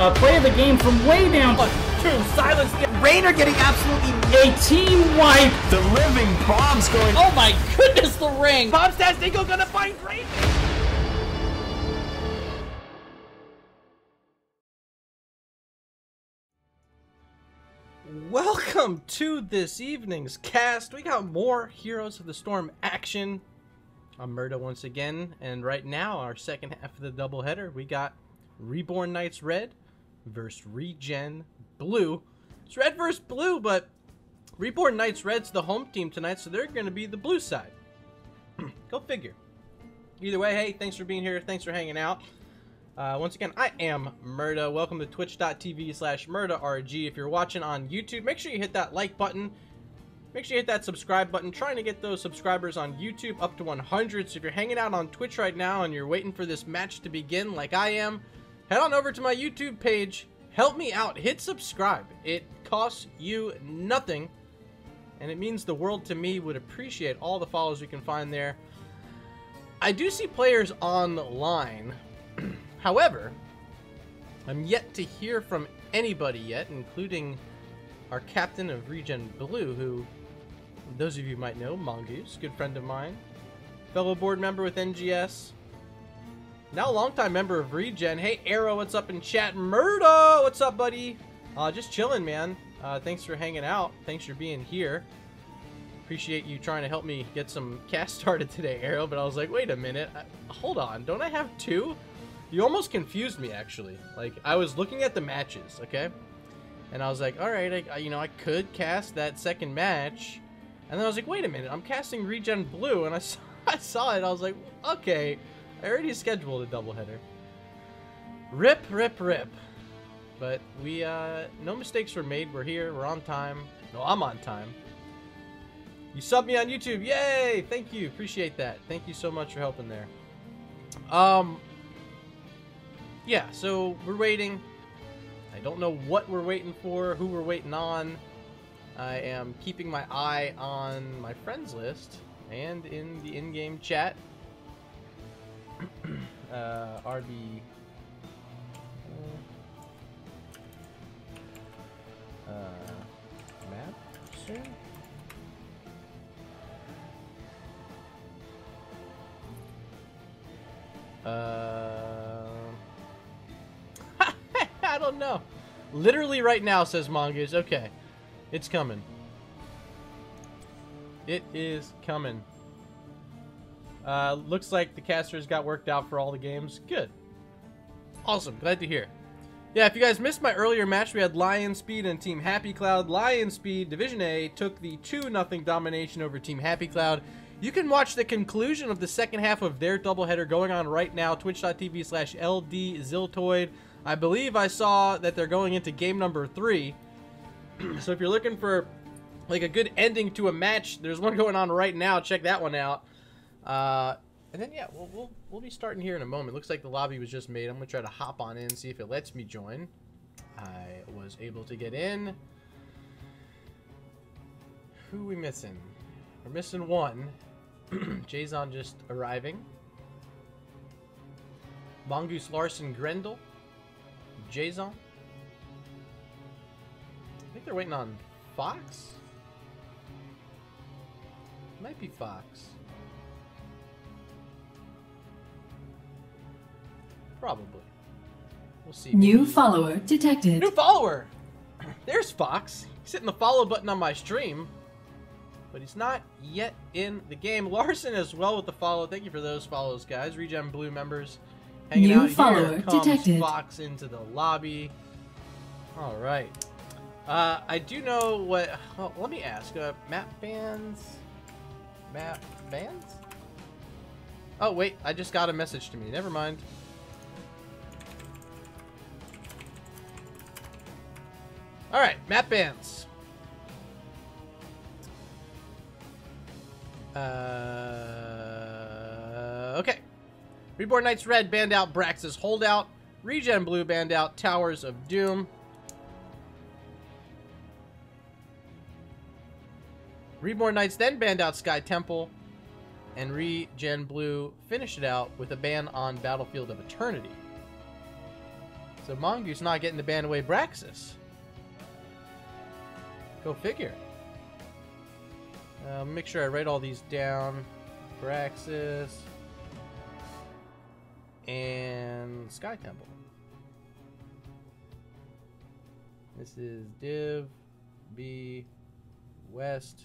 uh, play of the game from way down. One, two, silence. Rainer getting absolutely A team wipe. The living bombs going. Oh my goodness, the ring! Bob Stasnico gonna find Rainer! Welcome to this evening's cast. We got more Heroes of the Storm action. I'm Murda once again, and right now, our second half of the doubleheader, we got Reborn Knights Red versus Regen Blue. It's Red versus Blue, but Reborn Knights Red's the home team tonight, so they're going to be the blue side. Go figure. Either way, hey, thanks for being here. Thanks for hanging out. Uh, once again, I am Murda. Welcome to twitch.tv slash MurdaRG. If you're watching on YouTube, make sure you hit that like button. Make sure you hit that subscribe button. Trying to get those subscribers on YouTube up to 100. So if you're hanging out on Twitch right now and you're waiting for this match to begin like I am, head on over to my YouTube page. Help me out. Hit subscribe. It costs you nothing. And it means the world to me. Would appreciate all the follows you can find there. I do see players online. However, I'm yet to hear from anybody yet, including our captain of Regen Blue, who those of you might know, Mongoose, good friend of mine, fellow board member with NGS, now a longtime member of Regen. Hey, Arrow, what's up in chat? Murdo, what's up, buddy? Uh, just chilling, man. Uh, thanks for hanging out. Thanks for being here. Appreciate you trying to help me get some cast started today, Arrow, but I was like, wait a minute. I, hold on, don't I have two? You almost confused me, actually. Like, I was looking at the matches, okay? And I was like, all right, I, you know, I could cast that second match. And then I was like, wait a minute, I'm casting Regen Blue. And I saw, I saw it, I was like, okay, I already scheduled a doubleheader. Rip, rip, rip. But we, uh, no mistakes were made. We're here, we're on time. No, I'm on time. You subbed me on YouTube, yay! Thank you, appreciate that. Thank you so much for helping there. Um, yeah, so we're waiting. I don't know what we're waiting for, who we're waiting on. I am keeping my eye on my friends list and in the in-game chat. Uh, RB. Uh, map? Uh, I don't know. Literally right now, says Mongoose. Okay. It's coming. It is coming. Uh, looks like the casters got worked out for all the games. Good. Awesome. Glad to hear. Yeah, if you guys missed my earlier match, we had Lion Speed and Team Happy Cloud. Lion Speed, Division A, took the 2-0 domination over Team Happy Cloud. You can watch the conclusion of the second half of their doubleheader going on right now, twitch.tv slash LDZiltoid. I believe I saw that they're going into game number three. so if you're looking for like a good ending to a match, there's one going on right now. Check that one out. Uh, and then yeah, we'll, we'll we'll be starting here in a moment. Looks like the lobby was just made. I'm gonna try to hop on in, see if it lets me join. I was able to get in. Who we missing? We're missing one. Jason just arriving. Mongoose Larson Grendel. Jason. I think they're waiting on Fox. Might be Fox. Probably. We'll see. New follower detected. New follower! There's Fox. He's hitting the follow button on my stream. But he's not yet in the game. Larson as well with the follow. Thank you for those follows, guys. Regen Blue members hanging New out. Here follower comes detected. Fox into the lobby. All right. Uh, I do know what. Let me ask. Uh, map bands. Map bands. Oh wait, I just got a message to me. Never mind. All right, map bands. Uh, okay. Reborn Knights Red banned out Braxis Holdout. Regen Blue banned out Towers of Doom. Reborn Knights then banned out Sky Temple. And Regen Blue finished it out with a ban on Battlefield of Eternity. So Mongoose not getting to ban away Braxis. Go figure. Uh, make sure I write all these down. Braxis. And Sky Temple. This is Div B West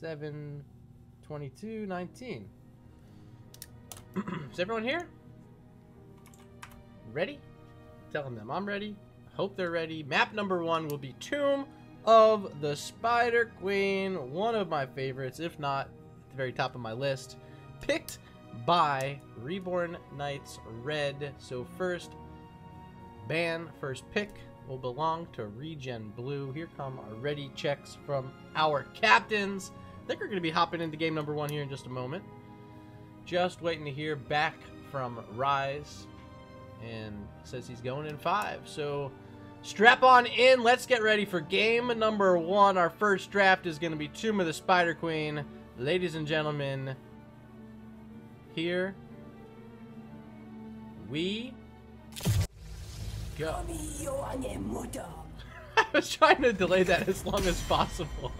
7 22 19. is everyone here? Ready? Telling them I'm ready. Hope they're ready. Map number one will be Tomb of the Spider Queen. One of my favorites, if not at the very top of my list. Picked by Reborn Knights Red. So first ban, first pick will belong to Regen Blue. Here come our ready checks from our captains. I think we're going to be hopping into game number one here in just a moment. Just waiting to hear back from Rise. And says he's going in five. So strap on in. Let's get ready for game number one. Our first draft is going to be Tomb of the Spider Queen. Ladies and gentlemen, here we go. I was trying to delay that as long as possible.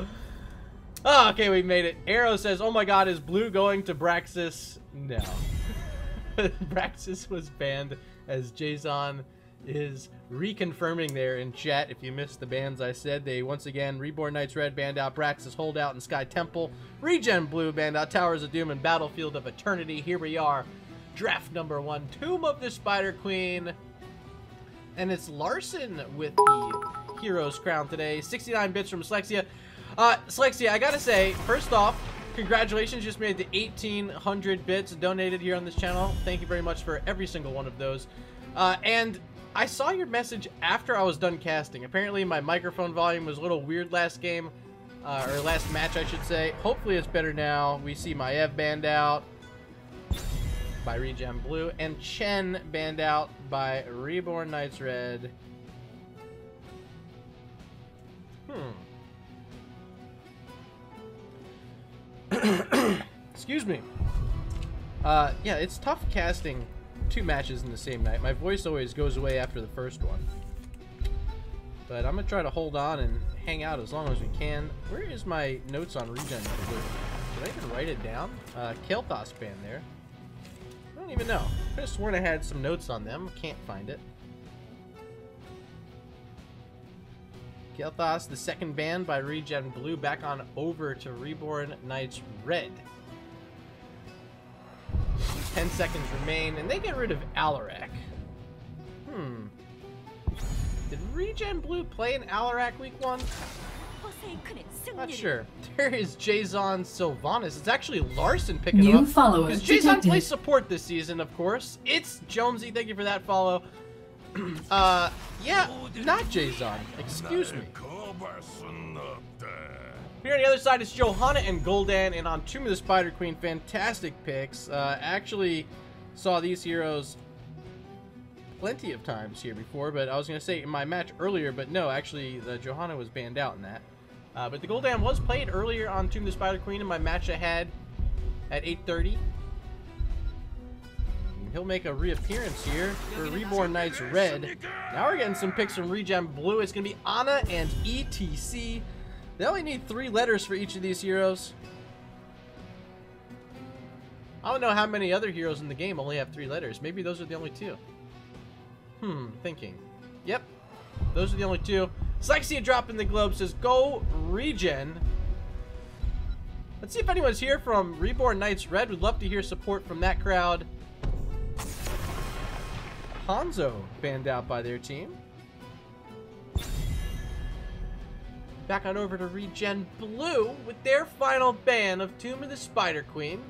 Oh, okay, we made it. Arrow says, oh my god, is Blue going to Braxis? No. Braxis was banned as Jason is reconfirming there in chat. If you missed the bans I said, they once again, Reborn Knights Red banned out Braxis Holdout and Sky Temple. Regen Blue banned out Towers of Doom and Battlefield of Eternity. Here we are. Draft number one, Tomb of the Spider Queen. And it's Larson with the Hero's Crown today. 69 bits from Slexia. Uh, Slexia, I gotta say, first off, congratulations, just made the 1800 bits donated here on this channel. Thank you very much for every single one of those. Uh, and I saw your message after I was done casting. Apparently my microphone volume was a little weird last game, uh, or last match I should say. Hopefully it's better now. We see Maev banned out by Regen Blue, and Chen banned out by Reborn Knights Red. Hmm. Excuse me. Uh, yeah, it's tough casting two matches in the same night. My voice always goes away after the first one. But I'm going to try to hold on and hang out as long as we can. Where is my notes on regen Blue? Did I even write it down? Uh, Kael'thas band there. I don't even know. I could have sworn I had some notes on them. Can't find it. Kael'thas, the second ban by Regen Blue, back on over to Reborn Knights Red. 10 seconds remain, and they get rid of Alarak. Hmm. Did Regen Blue play in Alarak week one? Not sure. There is Jason Sylvanas. It's actually Larson picking New up. followers Because Jason plays support this season, of course. It's Jonesy. Thank you for that follow. uh, yeah, not Jason. Excuse me. Here on the other side is Johanna and Gul'dan, and on Tomb of the Spider Queen, fantastic picks. Uh, actually saw these heroes plenty of times here before, but I was going to say in my match earlier, but no, actually, the Johanna was banned out in that. Uh, but the Gul'dan was played earlier on Tomb of the Spider Queen in my match I had at 8.30. He'll make a reappearance here for Reborn Knights Red. Now we're getting some picks from Regen Blue. It's going to be Ana and ETC. They only need three letters for each of these heroes. I don't know how many other heroes in the game only have three letters. Maybe those are the only two. Hmm, thinking. Yep, those are the only two. Slexia dropping the globe says, Go Regen. Let's see if anyone's here from Reborn Knights Red. Would love to hear support from that crowd. Hanzo banned out by their team. Back on over to Regen Blue with their final ban of Tomb of the Spider Queen.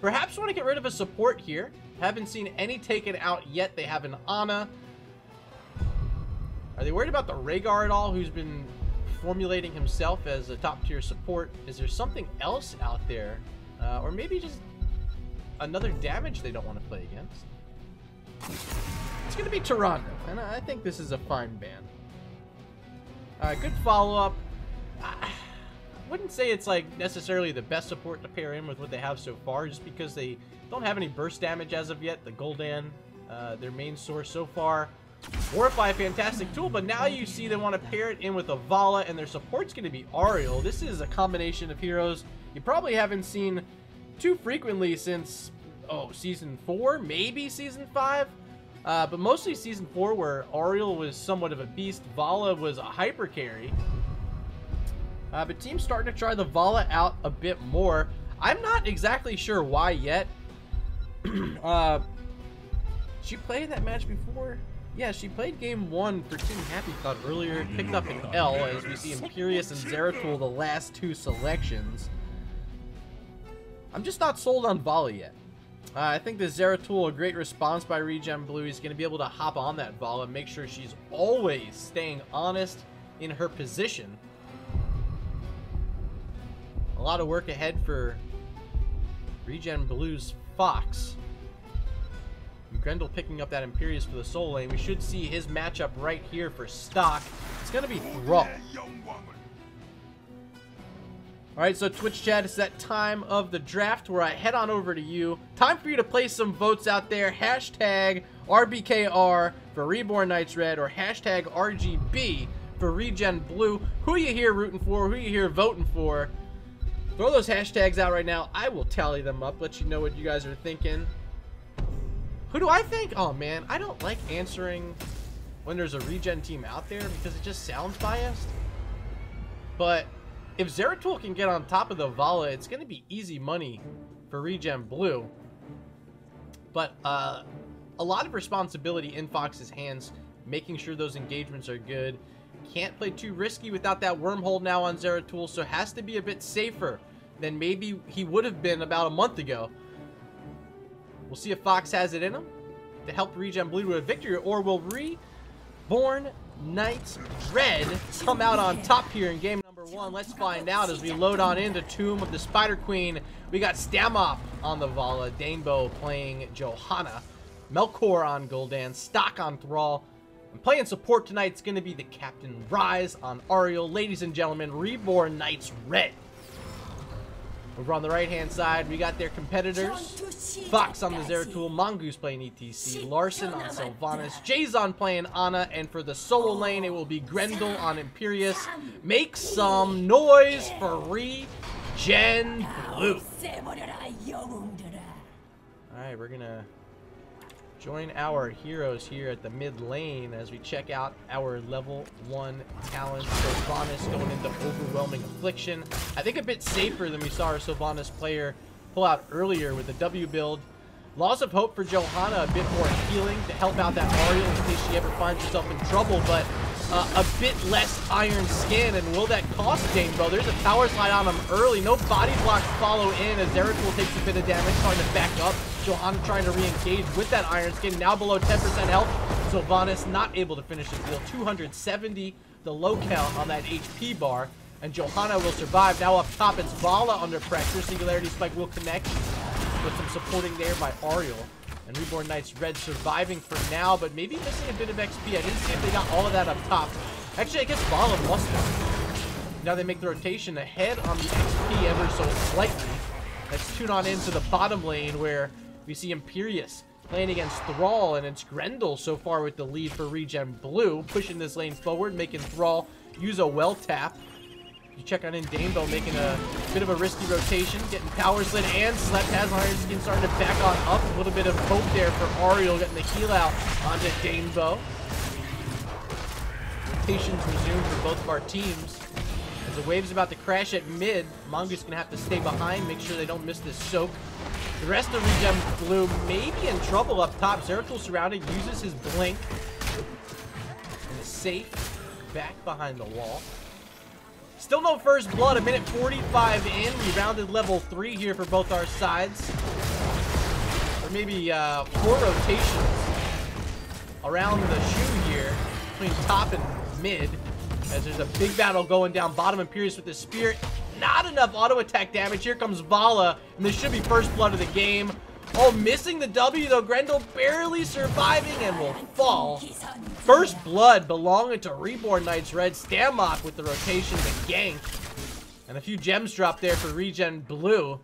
Perhaps want to get rid of a support here. Haven't seen any taken out yet. They have an Ana. Are they worried about the Rehgar at all, who's been formulating himself as a top tier support? Is there something else out there? Uh, or maybe just another damage they don't want to play against? It's going to be Tyrande, and I think this is a fine ban. Uh, good follow-up. I wouldn't say it's like necessarily the best support to pair in with what they have so far, just because they don't have any burst damage as of yet. The Gul'dan uh, their main source so far. Horrify, fantastic tool, but now you see they want to pair it in with a Valla, and their support's going to be Auriel. This is a combination of heroes you probably haven't seen too frequently since, oh, Season 4, maybe Season 5? Uh, but mostly Season 4, where Auriel was somewhat of a beast, Valla was a hyper carry. Uh, but team's starting to try the Valla out a bit more. I'm not exactly sure why yet. uh, she played that match before? Yeah, she played game one for Team Happy Cloud earlier, picked up an L as we see Imperius and Zeratul the last two selections. I'm just not sold on Valla yet. Uh, I think the Zeratul, a great response by Regen Blue. He's going to be able to hop on that ball and make sure she's always staying honest in her position. A lot of work ahead for Regen Blue's Fox. Grendel picking up that Imperius for the solo lane. We should see his matchup right here for stock. It's going to be Thrall. Alright, so Twitch chat, it's that time of the draft where I head on over to you. Time for you to place some votes out there. Hashtag RBKR for Reborn Knights Red or hashtag RGB for Regen Blue. Who you here rooting for? Who you here voting for? Throw those hashtags out right now. I will tally them up, let you know what you guys are thinking. Who do I think? Oh man, I don't like answering when there's a regen team out there because it just sounds biased. But if Zeratul can get on top of the Valla, it's going to be easy money for regen blue. But uh, a lot of responsibility in Fox's hands, making sure those engagements are good. Can't play too risky without that wormhole now on Zeratul, so has to be a bit safer than maybe he would have been about a month ago. We'll see if Fox has it in him to help Regen Blue to a victory, or will Reborn Knights Red come out on top here in game one? Let's find out as we load on into Tomb of the Spider Queen. We got Stamop on the Valla, Danebo playing Johanna, Melkor on Gul'dan, Stock on Thrall, and playing support tonight is going to be the Captain Rise on Auriel. Ladies and gentlemen, Reborn Knights Red. Over on the right-hand side, we got their competitors. Fox on the Zeratul, Mongoose playing ETC, Larson on Sylvanas, Jason playing Ana, and for the solo lane, it will be Grendel on Imperius. Make some noise for Regen Blue. Alright, we're gonna join our heroes here at the mid lane as we check out our level 1 talent. Sylvanas going into Overwhelming Affliction. I think a bit safer than we saw our Sylvanas player pull out earlier with the W build. Loss of Hope for Johanna, a bit more healing to help out that Auriel in case she ever finds herself in trouble, but uh, a bit less iron skin, and will that cost Danebo? There's a power slide on him early. No body blocks follow in as Zeratul takes a bit of damage, trying to back up. Johanna trying to re-engage with that iron skin, now below 10% health. Sylvanas not able to finish the deal. 270 the low count on that HP bar, and Johanna will survive. Now up top, it's Valla under pressure. Singularity Spike will connect with some supporting there by Auriel. And Reborn Knights Red surviving for now, but maybe missing a bit of XP. I didn't see if they got all of that up top. Actually, I guess must have. Now they make the rotation ahead on the XP ever so slightly. Let's tune on into the bottom lane where we see Imperius playing against Thrall, and it's Grendel so far with the lead for Regen Blue, pushing this lane forward, making Thrall use a well tap. You check on in Danebo making a bit of a risky rotation, getting power slid and slept has Iron Skin starting to back on up. A little bit of hope there for Auriel getting the heal out onto Danebo. Rotations resumed for both of our teams. As the wave's about to crash at mid, Mongoose gonna have to stay behind, make sure they don't miss this soak. The rest of Regen Blue may be in trouble up top. Zeratul surrounded, uses his blink. And is safe back behind the wall. Still no first blood, a minute 45 in. We rounded level 3 here for both our sides. Or maybe uh, four rotations around the shoe here between top and mid. As there's a big battle going down bottom. Imperius with the spear. Not enough auto attack damage. Here comes Valla. And this should be first blood of the game. Oh, missing the W though. Grendel barely surviving and will fall. First blood belonging to Reborn Knights Red. Stamok with the rotation, the gank. And a few gems dropped there for Regen Blue.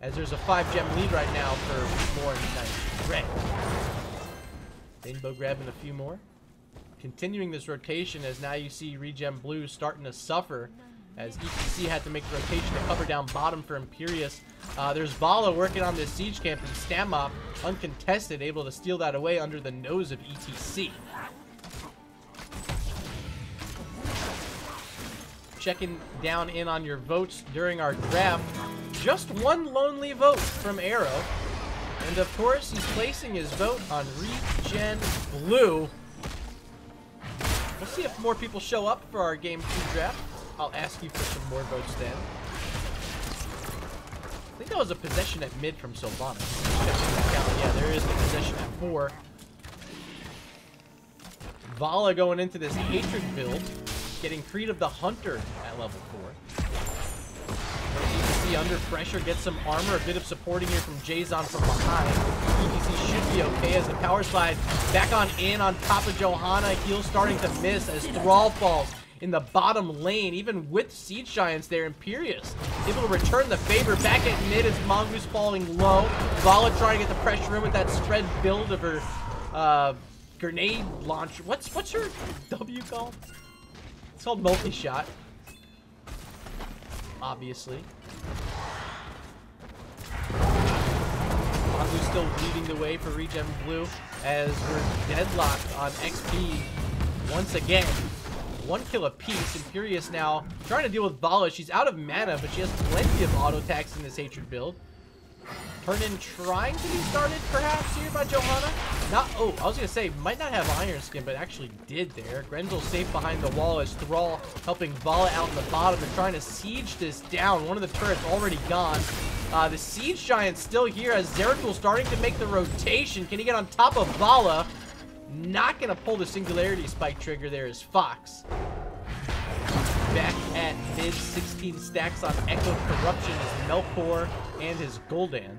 As there's a five gem lead right now for Reborn Knights Red. Rainbow grabbing a few more. Continuing this rotation as now you see Regen Blue starting to suffer as ETC had to make the rotation to cover down bottom for Imperius. Uh, there's Valla working on this siege camp and Stamop, uncontested, able to steal that away under the nose of ETC. Checking down in on your votes during our draft. Just one lonely vote from Arrow. And of course, he's placing his vote on Regen Blue. We'll see if more people show up for our Game 2 draft. I'll ask you for some more votes then. I think that was a possession at mid from Sylvanas. Yeah, there is a possession at 4. Valla going into this Hatred build, getting Creed of the Hunter at level 4 under pressure, gets some armor, a bit of supporting here from Jason from behind. ETC should be okay as the power slide back on in on top of Johanna. Heal starting to miss as Thrall falls in the bottom lane, even with Siege Giants there. Imperius able to return the favor back at mid as Mongoose falling low. Valla trying to get the pressure in with that spread build of her uh, grenade launcher. What's what's her W called? It's called multi-shot. Obviously. Mazu still leading the way for Regen Blue as we're deadlocked on XP once again. One kill apiece. Imperius now trying to deal with Valla. She's out of mana, but she has plenty of auto attacks in this Hatred build. Turn-in trying to be started, perhaps, here by Johanna. Not, oh, I was going to say, might not have Iron Skin, but actually did there. Grendel safe behind the wall as Thrall helping Valla out in the bottom. They're trying to siege this down. One of the turrets already gone. Uh, the Siege Giant still here as Zeratul starting to make the rotation. Can he get on top of Valla? Not going to pull the Singularity Spike trigger there is Fox back at mid 16 stacks on Echo Corruption is Melkor and his Gul'dan.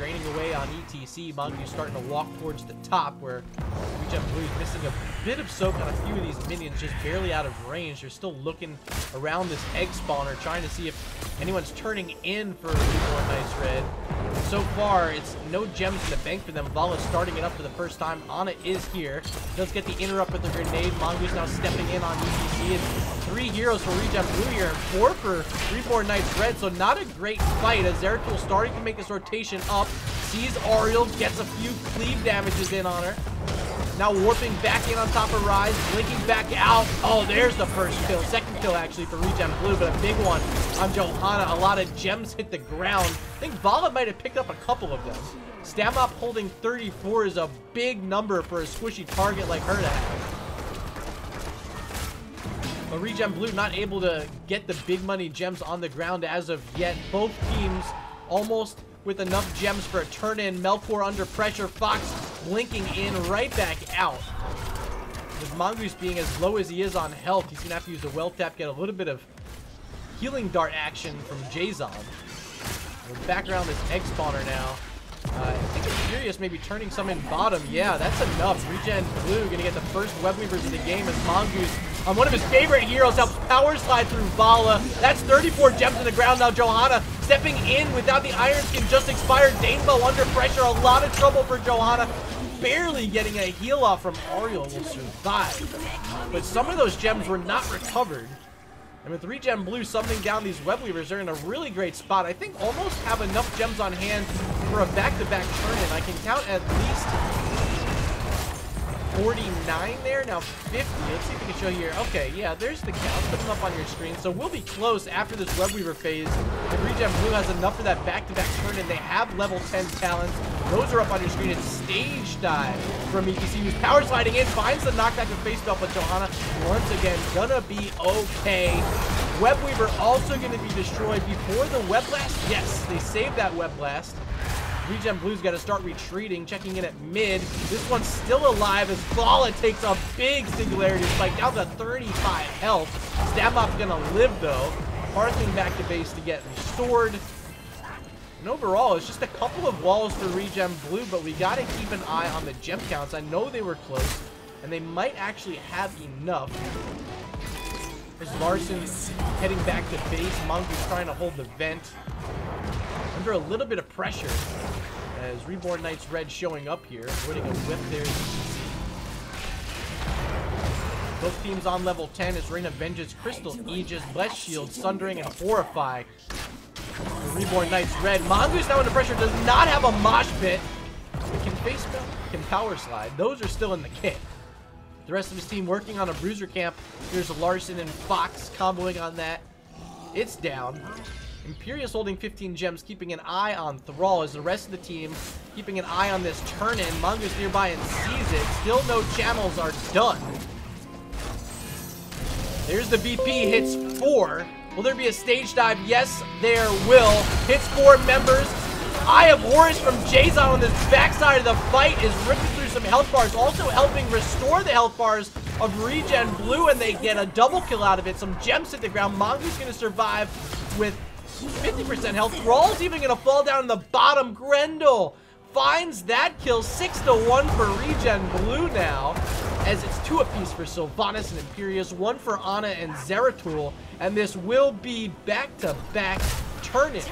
Draining away on ETC, Mongoose starting to walk towards the top where Regen Blue is missing a bit of soak on a few of these minions, just barely out of range. They're still looking around this egg spawner, trying to see if anyone's turning in for Reborn Knights Red. So far, it's no gems in the bank for them. Valla's starting it up for the first time. Ana is here. Does get the interrupt with the grenade. Mongoose now stepping in on ETC. It's three heroes for Regen Blue here and four for Reborn Knights Red. So not a great fight as Zeratul starting to make his rotation up. Sees Auriel, gets a few cleave damages in on her. Now warping back in on top of Rise, blinking back out. Oh, there's the first kill. Second kill, actually, for Regen Blue, but a big one on Johanna. A lot of gems hit the ground. I think Valla might have picked up a couple of them. Stamop holding 34 is a big number for a squishy target like her to have. But Regen Blue not able to get the big money gems on the ground as of yet. Both teams almost with enough gems for a turn-in. Melkor under pressure. Fox blinking in right back out. With Mongoose being as low as he is on health, he's going to have to use a well tap, get a little bit of healing dart action from Jason. We're back around this egg spawner now. Uh, I think Imperius maybe turning some in bottom. Yeah, that's enough. Regen Blue to get the first web weavers of the game as Mongoose on one of his favorite heroes helps power slide through Valla. That's 34 gems in the ground now. Johanna stepping in without the Iron Skin just expired. Danebo under pressure. A lot of trouble for Johanna. Barely getting a heal off from Auriel will survive. But some of those gems were not recovered. And with Regen Blue summoning down these Web Weavers, they're in a really great spot. I think almost have enough gems on hand for a back-to-back -back turn-in. I can count at least 49 there, now 50. Let's see if we can show here. Okay, yeah, there's the count. Put them up on your screen. So we'll be close after this Web Weaver phase. If Regen Blue has enough for that back-to-back -back turn, and they have level 10 talents. Those are up on your screen. It's Stage Dive from ETC, who's power sliding in, finds the knockback of face melt, but Johanna, once again, gonna be okay. Web Weaver also gonna be destroyed before the Web Blast. Yes, they saved that Web Blast. Regen Blue's got to start retreating, checking in at mid. This one's still alive as Valla takes a big Singularity Spike down to 35 health. Stamop's going to live, though. Parking back to base to get restored. And overall, it's just a couple of walls for Regen Blue, but we got to keep an eye on the gem counts. I know they were close, and they might actually have enough. As Larson's heading back to base, Monk is trying to hold the vent under a little bit of pressure As Reborn Knights Red showing up here, winning a whip there. Both teams on level 10 is Rain of Vengeance, Crystal Aegis, Bless Shield, Sundering, and Horrify. The Reborn Knights Red. Mongoose now under pressure does not have a mosh pit. But can face melt, can power slide. Those are still in the kit. The rest of his team working on a bruiser camp. Here's Larson and Fox comboing on that. It's down. Imperius holding 15 gems, keeping an eye on Thrall as the rest of the team keeping an eye on this turn-in. Mongoose nearby and sees it. Still no channels are done. There's the VP, hits four. Will there be a stage dive? Yes, there will. Hits four members. Eye of Horus from Jason on this backside of the fight is ripping through some health bars, also helping restore the health bars of Regen Blue, and they get a double kill out of it. Some gems hit the ground. Mongoose gonna survive with 50% health. Thrall's even gonna fall down in the bottom. Grendel finds that kill, six to one for Regen Blue now as it's two apiece for Sylvanas and Imperius, one for Ana and Zeratul, and this will be back-to-back turn it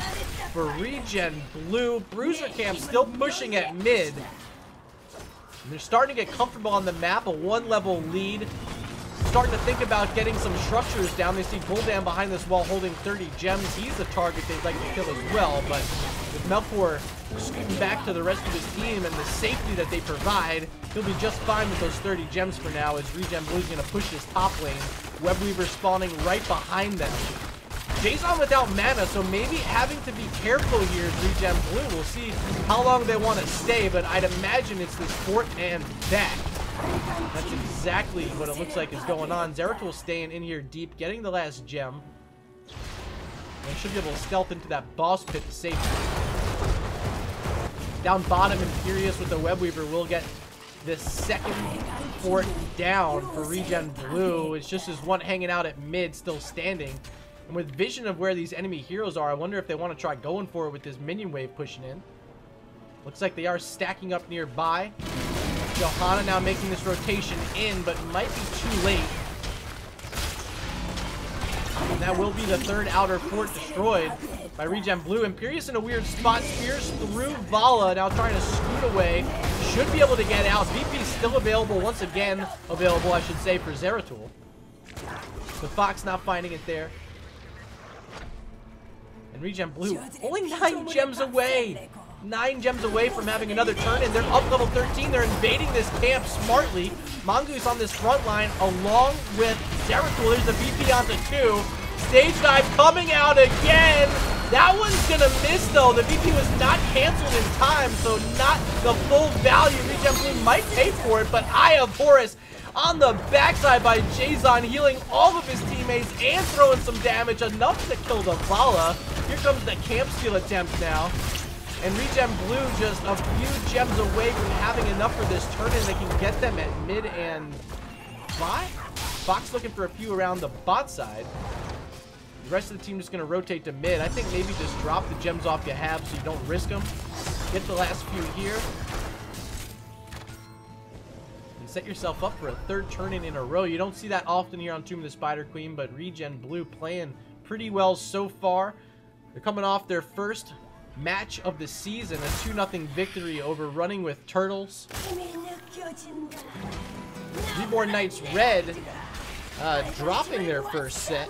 for Regen Blue. Bruiser Camp still pushing at mid. And they're starting to get comfortable on the map, a one-level lead. Starting to think about getting some structures down. They see Gul'dan behind this wall holding 30 gems. He's a target they'd like to kill as well, but with Melkor scooting back to the rest of his team and the safety that they provide, he'll be just fine with those 30 gems for now as Regen Blue's to push his top lane. Webweaver spawning right behind them. Jason without mana, so maybe having to be careful here is Regen Blue. We'll see how long they want to stay, but I'd imagine it's this fort and back. That's exactly what it looks like is going on. Zeratul staying in here deep, getting the last gem. They should be able to stealth into that boss pit to safety. Down bottom, Imperius with the Web Webweaver will get this second fort down for Regen Blue. It's just his one hanging out at mid, still standing. And with vision of where these enemy heroes are, I wonder if they want to try going for it with this minion wave pushing in. Looks like they are stacking up nearby. Johanna now making this rotation in, but might be too late. And that will be the third outer fort destroyed by Regen Blue. Imperius in a weird spot, spears through Valla, now trying to scoot away. Should be able to get out. VP still available, once again available, I should say, for Zeratul. The Fox not finding it there. And Regen Blue, only nine gems away. Nine gems away from having another turn, and they're up level 13. They're invading this camp smartly. Mongoose on this front line, along with Zeratul. There's the VP on the two. Stage dive coming out again. That one's gonna miss though. The VP was not canceled in time, so not the full value. Regen Blue might pay for it, but Eye of Horus on the backside by Jason, healing all of his teammates and throwing some damage, enough to kill the Valla. Here comes the camp steal attempt now. And Regen Blue just a few gems away from having enough for this turn, and they can get them at mid and bot. Fox looking for a few around the bot side. The rest of the team just going to rotate to mid. I think maybe just drop the gems off you have so you don't risk them. Get the last few here. And set yourself up for a third turn-in in a row. You don't see that often here on Tomb of the Spider Queen, but Regen Blue playing pretty well so far. They're coming off their first match of the season, a 2-0 victory over Running with Turtles. Reborn Knights Red uh, dropping their first set.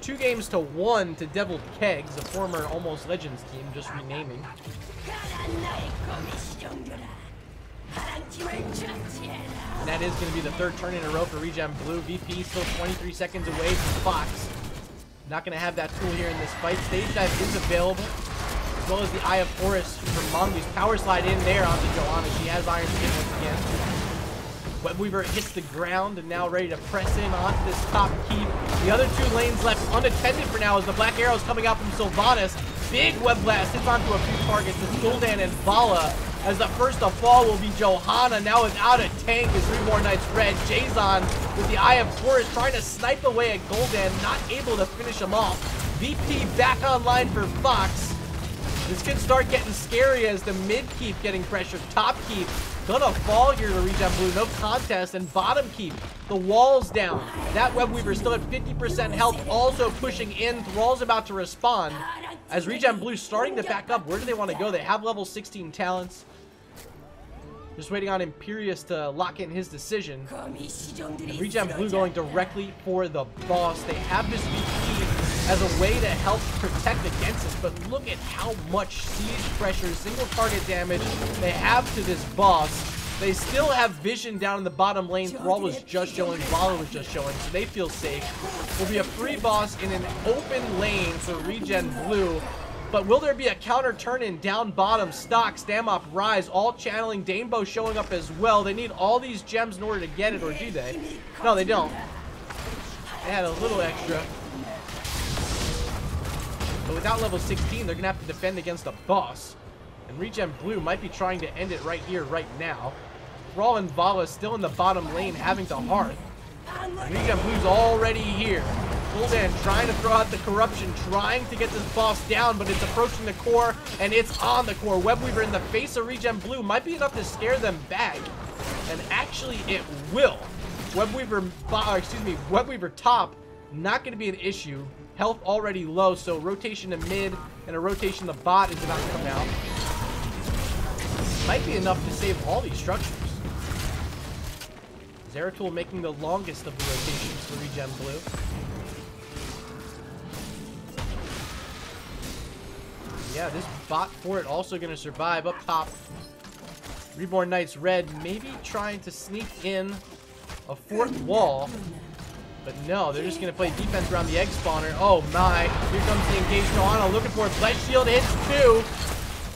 Two games to one to Devil Kegs, a former Almost Legends team, just renaming. And that is going to be the third turn in a row for Regen Blue. VP still 23 seconds away from the Fox. Not going to have that tool here in this fight. Stage Dive is available, as well as the Eye of Horus from Mongoose. Power Slide in there onto Johanna. She has Iron Skin once again. Webweaver hits the ground and now ready to press in onto this top keep. The other two lanes left unattended for now as the Black Arrows coming out from Sylvanas. Big Web Blast hits onto a few targets with Gul'dan and Valla. As the first to fall will be Johanna, now without a tank as Reborn Knights Red. Jason with the Eye of Horus trying to snipe away at Gul'dan, not able to finish him off. VP back online for Fox. This could start getting scary as the mid keep getting pressured. Top keep gonna fall here to Regen Blue. No contest. And bottom keep. The wall's down. That Web Weaver still at 50% health, also pushing in. Thrall's about to respond. As Regen Blue starting to back up, where do they want to go? They have level 16 talents. Just waiting on Imperius to lock in his decision. And Regen Blue going directly for the boss. They have this VP as a way to help protect against this, but look at how much siege pressure, single target damage they have to this boss. They still have vision down in the bottom lane. Thrall was just showing, Valla was just showing, so they feel safe. Will be a free boss in an open lane for Regen Blue. But will there be a counter turn in down bottom? Stock, Stamop, Rise, all channeling. Danebo showing up as well. They need all these gems in order to get it, or do they? No, they don't. They had a little extra. But without level 16, they're going to have to defend against a boss. And Regen Blue might be trying to end it right here, right now. Thrall and Valla still in the bottom lane having to hearth. Regen Blue's already here. Gul'dan trying to throw out the corruption, trying to get this boss down, but it's approaching the core, and it's on the core. Webweaver in the face of Regen Blue might be enough to scare them back. And actually, it will. Webweaver, uh, excuse me, Webweaver top, not going to be an issue. Health already low, so rotation to mid and a rotation to bot is about to come out. Might be enough to save all these structures. Zeratul making the longest of the rotations for Regen Blue. Yeah, this bot for it also going to survive up top. Reborn Knights Red maybe trying to sneak in a fourth wall. But no, they're just going to play defense around the egg spawner. Oh my, here comes the engaged Johanna looking for it. Bless Shield hits two.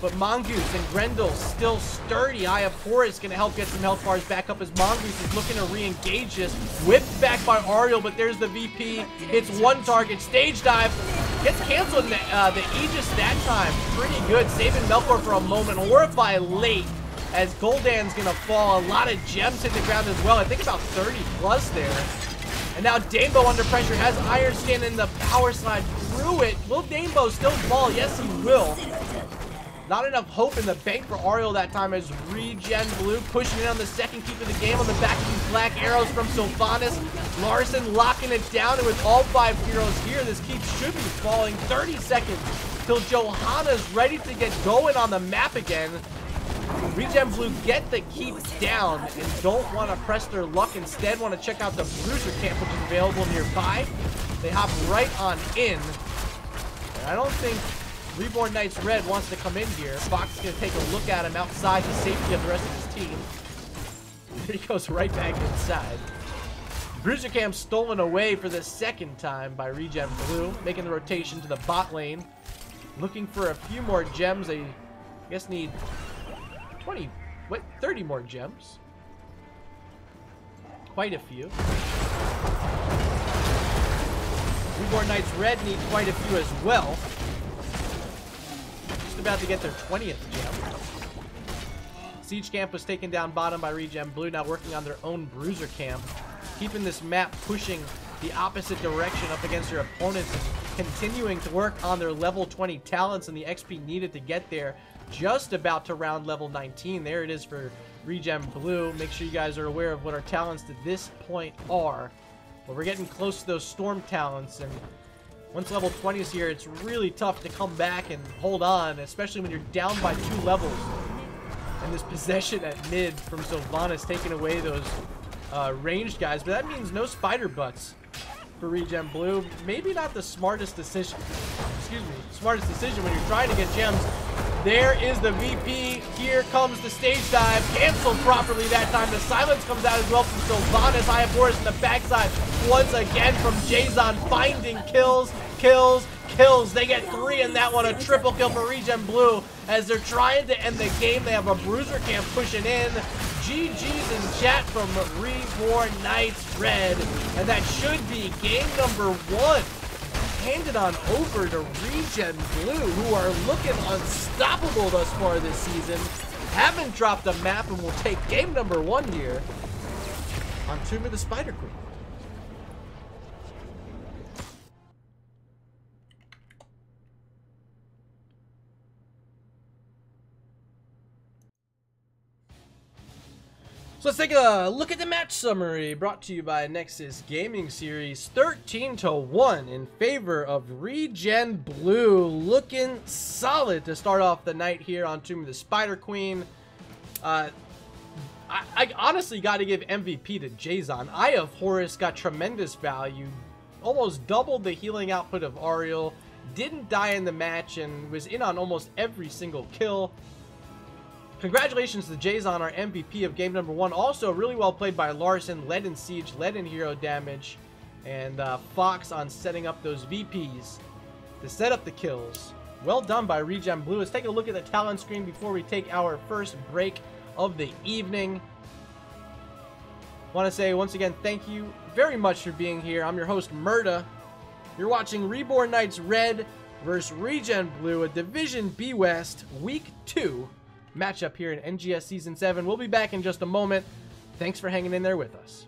But Mongoose and Grendel still sturdy. Of Horus going to help get some health bars back up as Mongoose is looking to re-engage this. Whipped back by Auriel, but there's the VP. It's one target. Stage dive. Gets canceled in the, uh, the Aegis that time. Pretty good. Saving Melkor for a moment. Horrify late as Gul'dan's going to fall. A lot of gems hit the ground as well. I think about 30 plus there. And now Danebo under pressure has Iron Skin in the power slide through it. Will Danebo still fall? Yes, he will. Not enough hope in the bank for Auriel that time as Regen Blue pushing in on the second keep of the game on the back of these black arrows from Sylvanas. Larson locking it down, and with all five heroes here, this keep should be falling 30 seconds till Johanna's ready to get going on the map again. Regen Blue get the keep down and don't want to press their luck. Instead, want to check out the Bruiser Camp, which is available nearby. They hop right on in. And I don't think Reborn Knights Red wants to come in here. Fox is going to take a look at him outside the safety of the rest of his team. There he goes right back inside. Bruiser Camp stolen away for the second time by Regen Blue, making the rotation to the bot lane. Looking for a few more gems. They, I guess, need 20, what, 30 more gems. Quite a few. Reborn Knights Red need quite a few as well. About to get their 20th gem. Siege Camp was taken down bottom by Regen Blue, now working on their own Bruiser Camp. Keeping this map pushing the opposite direction up against your opponents and continuing to work on their level 20 talents and the XP needed to get there. Just about to round level 19. There it is for Regen Blue. Make sure you guys are aware of what our talents to this point are. But we're getting close to those Storm talents and once level 20 is here, it's really tough to come back and hold on, especially when you're down by two levels. And this possession at mid from Sylvanas taking away those uh, ranged guys, but that means no spider butts for Regen Blue. Maybe not the smartest decision. Excuse me, smartest decision when you're trying to get gems. There is the VP. Here comes the stage dive. Canceled properly that time. The silence comes out as well from Sylvanas. Eye of Horus in the backside. Once again from Jason finding kills, kills, kills. They get three in that one. A triple kill for Regen Blue as they're trying to end the game. They have a Bruiser Camp pushing in. GG's in chat from Reborn Knights Red. And that should be game number one. Handed on over to Regen Blue, who are looking unstoppable thus far this season. Haven't dropped a map and will take game number one here on Tomb of the Spider Queen. So let's take a look at the match summary brought to you by Nexus Gaming Series 13 to 1 in favor of Regen Blue. Looking solid to start off the night here on Tomb of the Spider Queen. Uh, I, I honestly got to give MVP to Jason. Eye of Horus got tremendous value, almost doubled the healing output of Auriel, didn't die in the match, and was in on almost every single kill. Congratulations to Jason, our MVP of game number one. Also, really well played by Larson, led in Siege, led in hero damage, and uh, Fox on setting up those VPs to set up the kills. Well done by Regen Blue. Let's take a look at the talent screen before we take our first break of the evening. Want to say once again, thank you very much for being here. I'm your host, Murda. You're watching Reborn Knights Red versus Regen Blue, a Division B West Week 2 matchup here in NGS Season 7. We'll be back in just a moment. Thanks for hanging in there with us.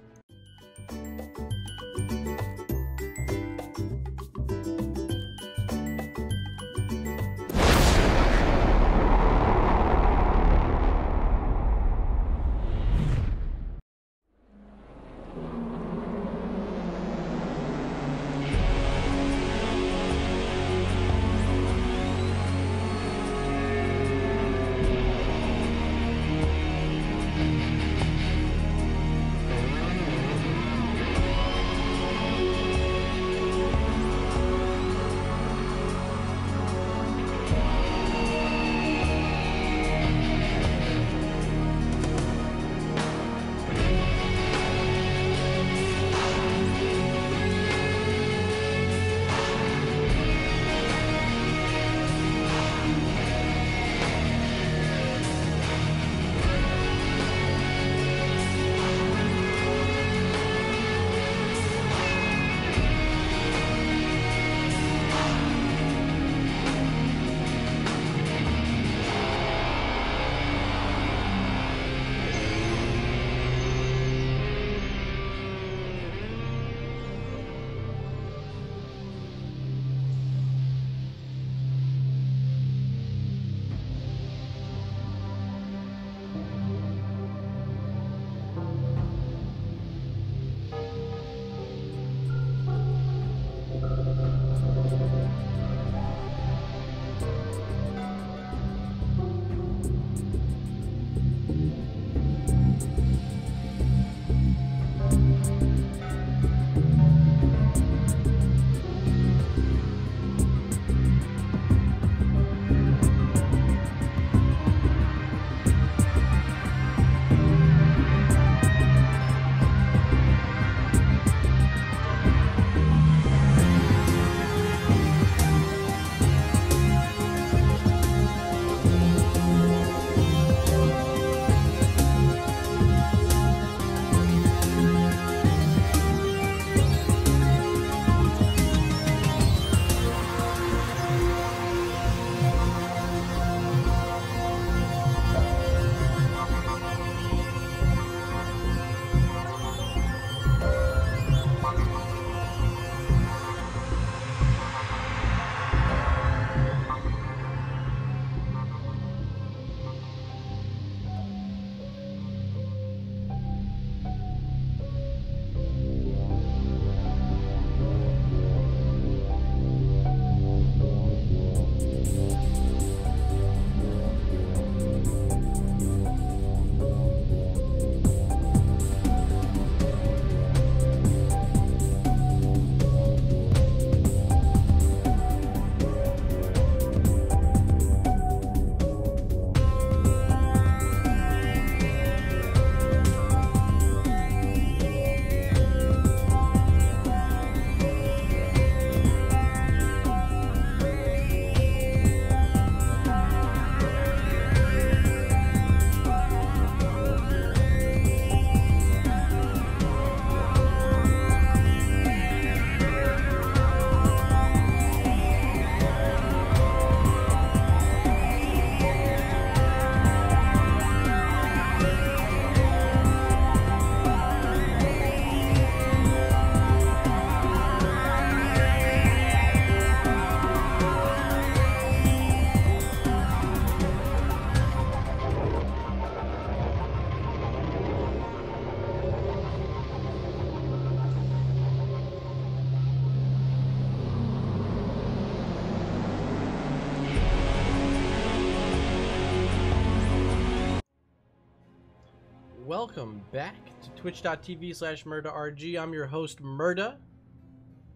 Back to twitch.tv slash murdarg. I'm your host, Murda.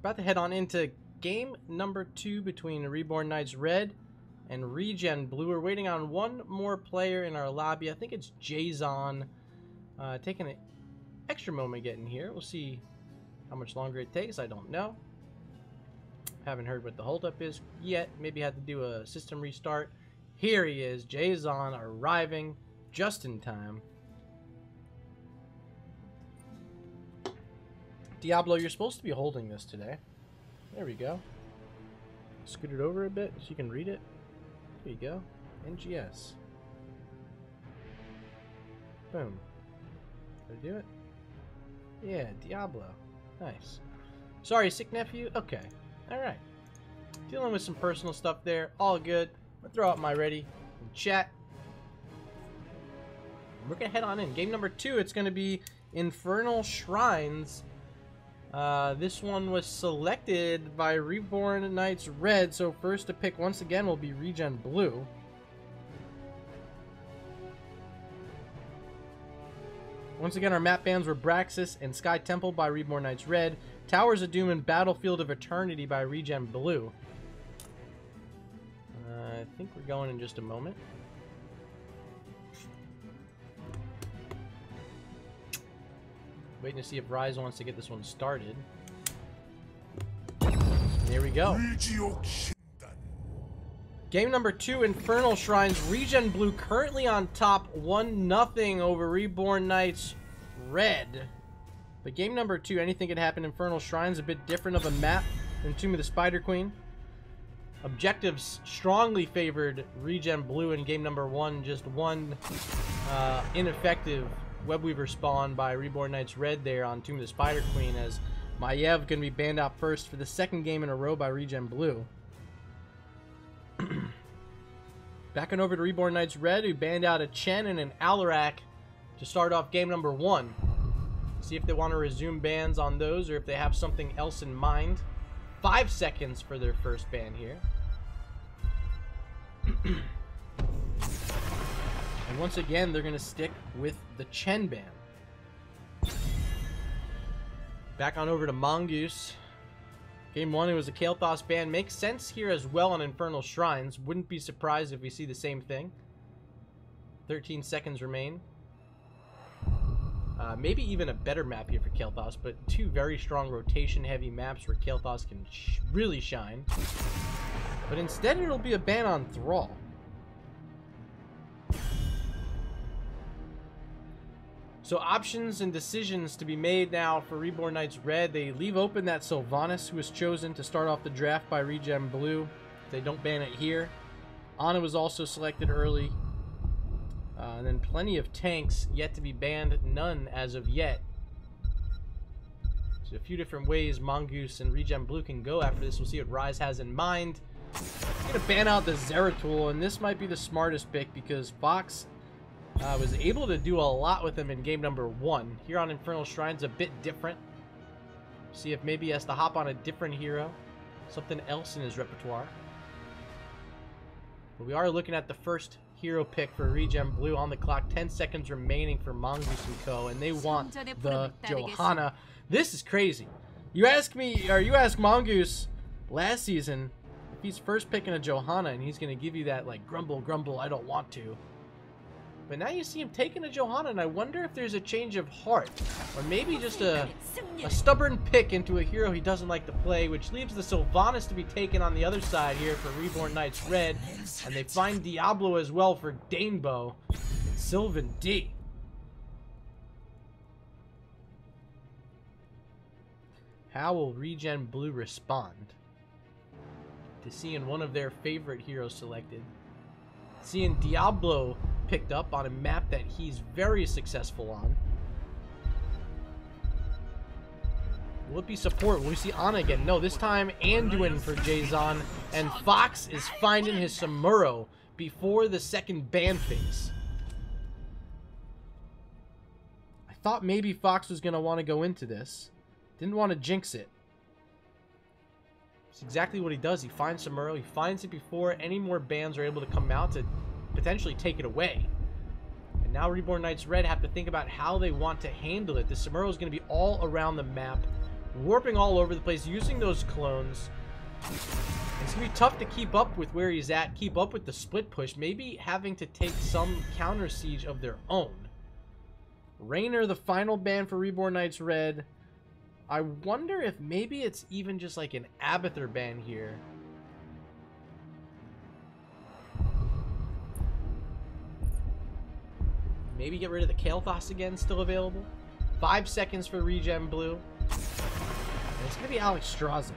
About to head on into game number two between Reborn Knights Red and Regen Blue. We're waiting on one more player in our lobby. I think it's Jason. Uh, taking an extra moment getting here. We'll see how much longer it takes. I don't know. Haven't heard what the holdup is yet. Maybe had to do a system restart. Here he is, Jason, arriving just in time. Diablo, you're supposed to be holding this today. There we go. Scoot it over a bit so you can read it. There you go. NGS. Boom. Did I do it? Yeah, Diablo. Nice. Sorry, sick nephew? Okay. Alright. Dealing with some personal stuff there. All good. I'm gonna throw out my ready in chat. We're gonna head on in. Game number two, it's gonna be Infernal Shrines. Uh, this one was selected by Reborn Knights Red, so first to pick once again will be Regen Blue. Once again, our map bans were Braxis and Sky Temple by Reborn Knights Red, Towers of Doom and Battlefield of Eternity by Regen Blue. Uh, I think we're going in just a moment. Waiting to see if Rise wants to get this one started. There we go. Game number two, Infernal Shrines. Regen Blue currently on top, 1-0 over Reborn Knights Red. But game number two, anything could happen. Infernal Shrines, a bit different of a map than Tomb of the Spider Queen. Objectives strongly favored Regen Blue in game number one. Just one uh, ineffective Webweaver spawn by Reborn Knights Red there on Tomb of the Spider Queen as Maiev going to be banned out first for the second game in a row by Regen Blue. Backing over to Reborn Knights Red, who banned out a Chen and an Alarak to start off game number one. See if they want to resume bans on those or if they have something else in mind. Five seconds for their first ban here. and once again, they're going to stick with the Chen ban. Back on over to Mongoose. Game one, it was a Kael'thas ban. Makes sense here as well on Infernal Shrines. Wouldn't be surprised if we see the same thing. 13 seconds remain. Uh, maybe even a better map here for Kael'thas, but two very strong rotation-heavy maps where Kael'thas can sh really shine. But instead, it'll be a ban on Thrall. So options and decisions to be made now for Reborn Knights Red. They leave open that Sylvanas who was chosen to start off the draft by Regen Blue. They don't ban it here. Ana was also selected early. Uh, and then plenty of tanks yet to be banned. None as of yet. So a few different ways Mongoose and Regen Blue can go after this. We'll see what Rise has in mind. He's gonna ban out the Zeratul, and this might be the smartest pick because Fox uh, was able to do a lot with him in game number one. Here on Infernal Shrine's a bit different. See if maybe he has to hop on a different hero. Something else in his repertoire. But we are looking at the first hero pick for Regen Blue on the clock. 10 seconds remaining for Mongoose and Co. And they want the Johanna. This is crazy. You ask me, or you ask Mongoose last season if he's first picking a Johanna and he's going to give you that, like, grumble, grumble, I don't want to. But now you see him taking a Johanna, and I wonder if there's a change of heart. Or maybe just a, a stubborn pick into a hero he doesn't like to play, which leaves the Sylvanas to be taken on the other side here for Reborn Knights Red. And they find Diablo as well for Danebo Sylvan D. How will Regen Blue respond to seeing one of their favorite heroes selected? Seeing Diablo picked up on a map that he's very successful on. Will it be support? Will we see Ana again? No, this time Anduin for Jason. And Fox is finding his Samuro before the second ban phase. I thought maybe Fox was going to want to go into this. Didn't want to jinx it. It's exactly what he does. He finds Samuro. He finds it before any more bans are able to come out to potentially take it away. And now Reborn Knights Red have to think about how they want to handle it. The Samuro is going to be all around the map, warping all over the place, using those clones. It's going to be tough to keep up with where he's at, keep up with the split push, maybe having to take some counter siege of their own. Raynor, the final ban for Reborn Knights Red. I wonder if maybe it's even just like an Abathur ban here. Maybe get rid of the Kael'thas again, still available. Five seconds for regen blue. And it's going to be Alexstrasza.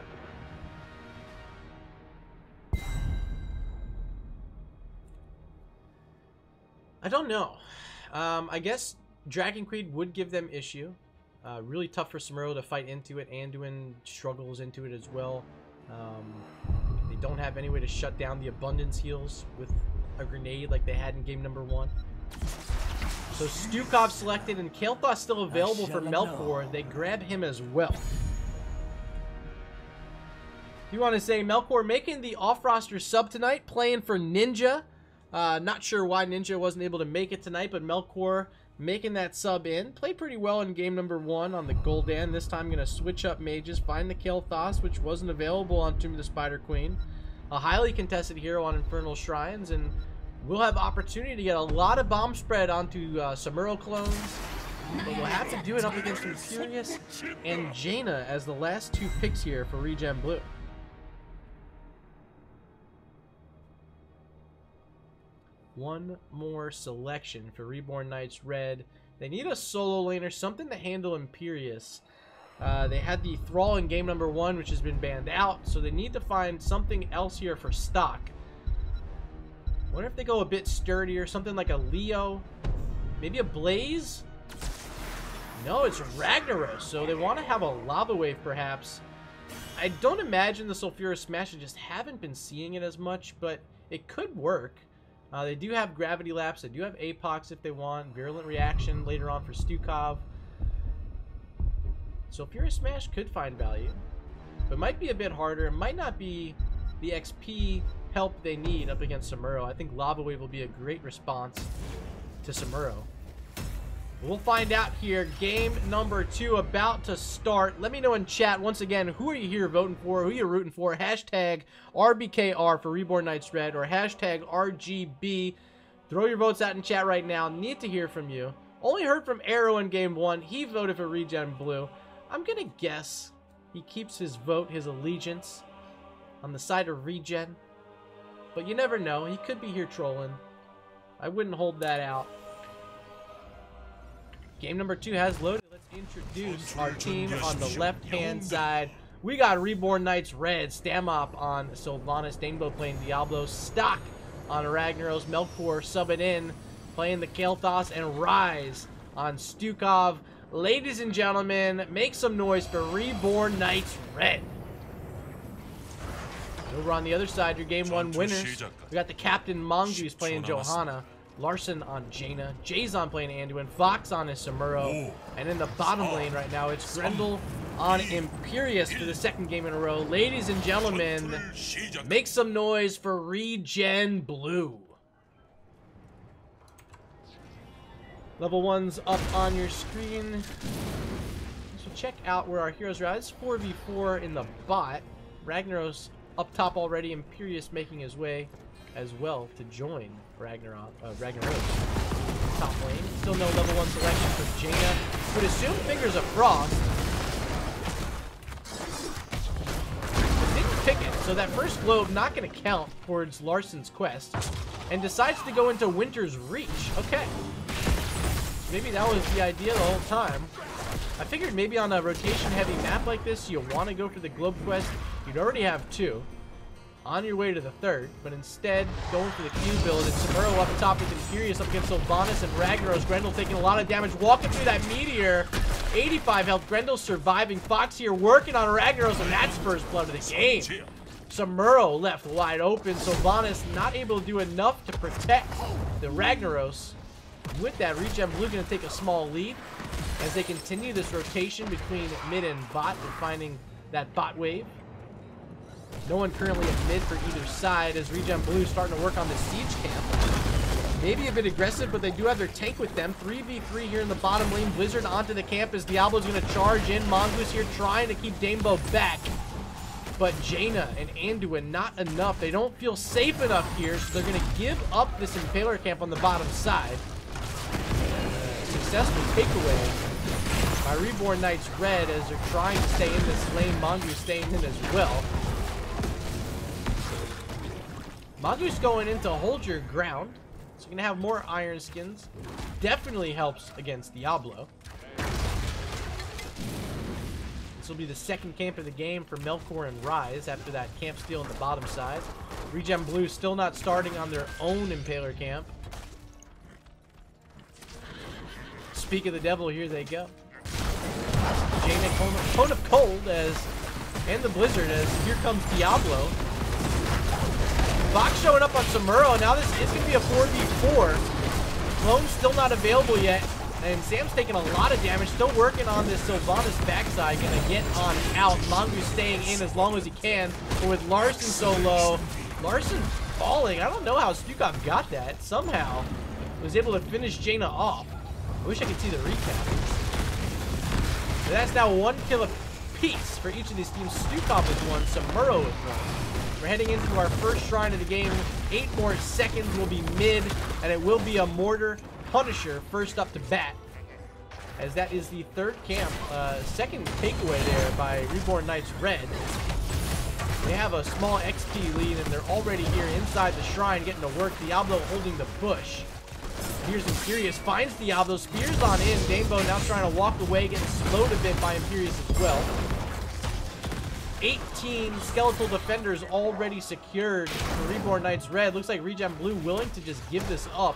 I don't know. Um, I guess Dragon Queen would give them issue. Uh, really tough for Samuro to fight into it. Anduin struggles into it as well. Um, they don't have any way to shut down the Abundance heals with a grenade like they had in game number one. So Stukov selected and Kael'thas still available for Melkor. They grab him as well. You want to say Melkor making the off-roster sub tonight, playing for Ninja. Uh, not sure why Ninja wasn't able to make it tonight, but Melkor making that sub in. Played pretty well in game number one on the Gul'dan. This time going to switch up mages, find the Kael'thas, which wasn't available on Tomb of the Spider Queen. A highly contested hero on Infernal Shrines, and we'll have opportunity to get a lot of bomb spread onto uh, Samuro clones. But we'll have to do it up against Imperius and Jaina as the last two picks here for Regen Blue. One more selection for Reborn Knights Red. They need a solo laner, something to handle Imperius. Uh, they had the Thrall in game number one, which has been banned out, so they need to find something else here for stock. Wonder if they go a bit sturdier, something like a Leo, maybe a Blaze? No, it's Ragnaros, so they want to have a Lava Wave, perhaps. I don't imagine the Sulfuras Smash, I just haven't been seeing it as much, but it could work. Uh, they do have Gravity Lapse. They do have Apox if they want. Virulent Reaction later on for Stukov. So Sulfuras Smash could find value. But might be a bit harder. It might not be the XP help they need up against Samuro. I think Lava Wave will be a great response to Samuro. We'll find out here. Game number two about to start. Let me know in chat once again, who are you here voting for? Who you're you rooting for? Hashtag RBKR for Reborn Knights Red or hashtag RGB. Throw your votes out in chat right now. Need to hear from you. Only heard from Arrow in game one. He voted for Regen Blue. I'm going to guess he keeps his vote, his allegiance on the side of Regen. But you never know. He could be here trolling. I wouldn't hold that out. Game number two has loaded. Let's introduce our team on the left-hand side. We got Reborn Knights Red, Stamop on Sylvanas, Danebo playing Diablo, Stock on Ragnaros, Melkor subbing in, playing the Kael'thas, and Rise on Stukov. Ladies and gentlemen, make some noise for Reborn Knights Red. Over on the other side, your game one winners. We got the Captain Mongoose playing Johanna. Larson on Jaina, Jason playing Anduin, Fox on his Samuro, and in the bottom lane right now, it's Grendel on Imperius for the second game in a row. Ladies and gentlemen, make some noise for Regen Blue. Level 1's up on your screen. So check out where our heroes are at. It's 4v4 in the bot. Ragnaros up top already, Imperius making his way as well to join Ragnarok, uh, Ragnaros. Top lane. Still no level 1 selection for Jaina. Would assume Fingers of Frost. So that first globe not going to count towards Larson's quest. And decides to go into Winter's Reach. Okay. Maybe that was the idea the whole time. I figured maybe on a rotation-heavy map like this, you'll want to go for the globe quest. You'd already have two on your way to the third, but instead going for the Q build. And Samuro up top with Imperius up against Sylvanas and Ragnaros. Grendel taking a lot of damage, walking through that Meteor. 85 health. Grendel surviving. Fox here working on Ragnaros, and that's first blood of the game. Samuro left wide open. Sylvanas not able to do enough to protect the Ragnaros. With that, Regen Blue going to take a small lead as they continue this rotation between mid and bot and finding that bot wave. No one currently at mid for either side as Regen Blue starting to work on the siege camp. Maybe a bit aggressive, but they do have their tank with them. 3v3 here in the bottom lane. Blizzard onto the campus. Diablo's going to charge in. Mongoose here trying to keep Danebo back. But Jaina and Anduin, not enough. They don't feel safe enough here, so they're going to give up this Impaler camp on the bottom side. Successful takeaway by Reborn Knights Red as they're trying to stay in this lane. Mongoose staying in as well. Mongoose going in to hold your ground. So you're going to have more iron skins. Definitely helps against Diablo. This will be the second camp of the game for Melkor and Rise after that camp steal on the bottom side. Regen Blue still not starting on their own Impaler camp. Speak of the devil, here they go. Jaina Cone of Cold as, and the Blizzard as here comes Diablo. Fox showing up on Samuro, now this is going to be a 4v4. Clone's still not available yet, and Sam's taking a lot of damage, still working on this Sylvanas backside, going to get on out. Mongoose staying in as long as he can, but with Larson so low, Larson falling. I don't know how Stukov got that. Somehow was able to finish Jaina off. I wish I could see the recap. But that's now one kill apiece for each of these teams. Stukov is one, Samuro is one. We're heading into our first shrine of the game. Eight more seconds will be mid, and it will be a Mortar Punisher first up to bat. As that is the third camp. Uh, second takeaway there by Reborn Knights Red. They have a small XP lead, and they're already here inside the shrine getting to work. Diablo holding the bush. Here's Imperius, finds Diablo, spears on in. Danebo now trying to walk away, getting slowed a bit by Imperius as well. 18 skeletal defenders already secured for Reborn Knights Red. Looks like Regen Blue willing to just give this up.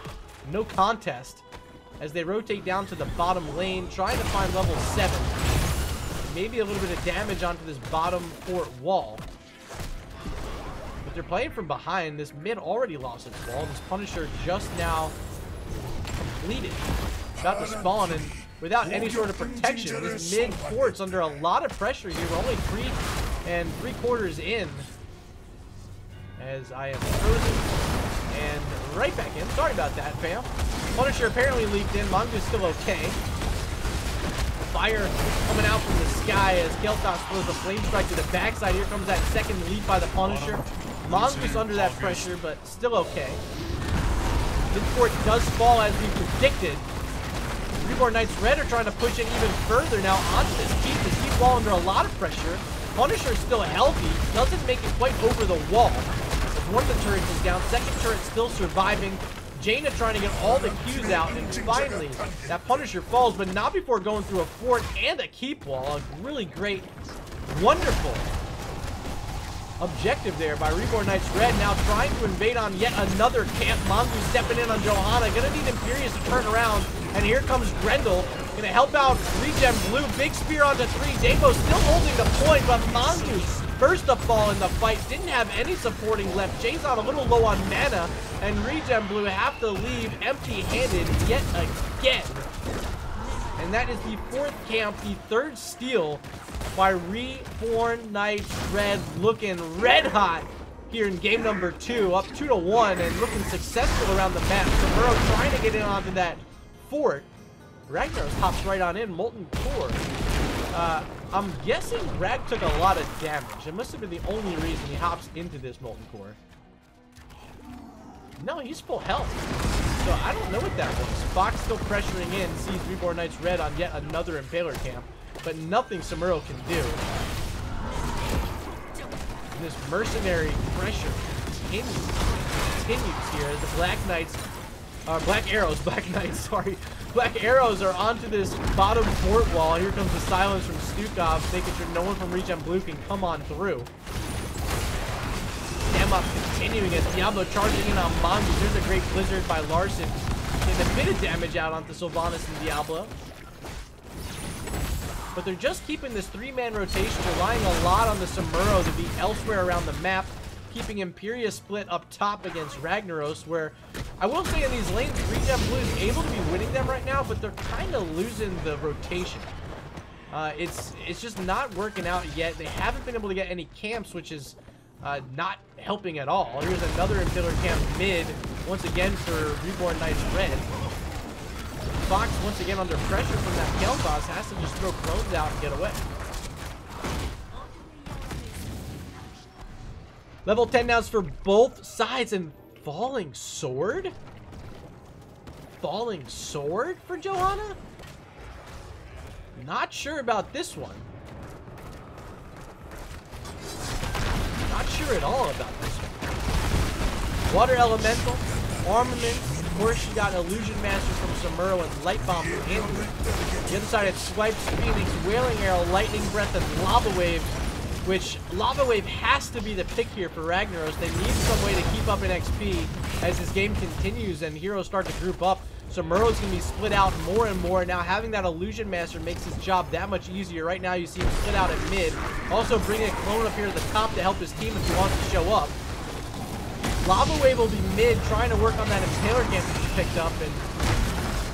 No contest as they rotate down to the bottom lane, trying to find level 7. Maybe a little bit of damage onto this bottom fort wall. But they're playing from behind. This mid already lost its wall. This Punisher just now completed. About to spawn, and without any sort of protection, this mid fort's under a lot of pressure here. We're only three and three quarters in. As I am frozen and right back in. Sorry about that, fam. Punisher apparently leaked in. Mongoose still okay. Fire coming out from the sky as Kael'thas throws a flame strike to the backside. Here comes that second leap by the Punisher. Mongoose under that pressure, but still okay. Midfort does fall as we predicted. Reborn Knights Red are trying to push it even further now onto this keep. This keep wall under a lot of pressure. Punisher is still healthy, doesn't make it quite over the wall. One of the turrets is down, second turret still surviving. Jaina trying to get all the Qs out, and finally, that Punisher falls, but not before going through a fort and a keep wall. A really great, wonderful objective there by Reborn Knights Red. Now trying to invade on yet another camp. Mongoose stepping in on Johanna. Gonna need Imperius to turn around. And here comes Grendel. Gonna help out Regen Blue. Big spear onto three. Damo still holding the point, but Mongoose first to fall in the fight. Didn't have any supporting left. Jay's on a little low on mana. And Regen Blue have to leave empty-handed yet again. And that is the fourth camp, the third steal by Reborn Knights Red looking red hot here in game number two, up two to one and looking successful around the map. Samuro trying to get in onto that fort. Ragnaros hops right on in, Molten Core. Uh, I'm guessing Rag took a lot of damage. It must have been the only reason he hops into this Molten Core. No, he's full health. So I don't know what that was. Fox still pressuring in, sees Reborn Knights Red on yet another Impaler camp but nothing Samuro can do. And this mercenary pressure continues, continues here as the Black Knights, uh, Black Arrows, Black Knights, sorry, Black Arrows are onto this bottom fort wall. Here comes the silence from Stukov, making sure no one from Regen Blue can come on through. Stamop continuing as Diablo charging in on Mongoose. There's a great blizzard by Larson. Getting a bit of damage out onto Sylvanas and Diablo but they're just keeping this three-man rotation, relying a lot on the Samuro to be elsewhere around the map, keeping Imperius split up top against Ragnaros, where I will say in these lanes, Regen Blue is able to be winning them right now, but they're kind of losing the rotation. Uh, it's it's just not working out yet. They haven't been able to get any camps, which is uh, not helping at all. Here's another Impaler camp mid. once again for Reborn Knights Red. Fox once again under pressure from that Kael'thas has to just throw clones out and get away. Level 10 now for both sides and Falling Sword? Falling Sword for Johanna? Not sure about this one. Not sure at all about this one. Water Elemental, Armament, of course she got Illusion Master from Samuro and Light Bomb from Andrew. The other side it swipes Phoenix, Wailing Arrow, Lightning Breath, and Lava Wave which Lava Wave has to be the pick here for Ragnaros. They need some way to keep up in XP as this game continues and heroes start to group up. So Muro's going to be split out more and more. Now having that Illusion Master makes his job that much easier. Right now you see him split out at mid. Also bringing a clone up here to the top to help his team if he wants to show up. Lava Wave will be mid trying to work on that Impaler camp that he picked up and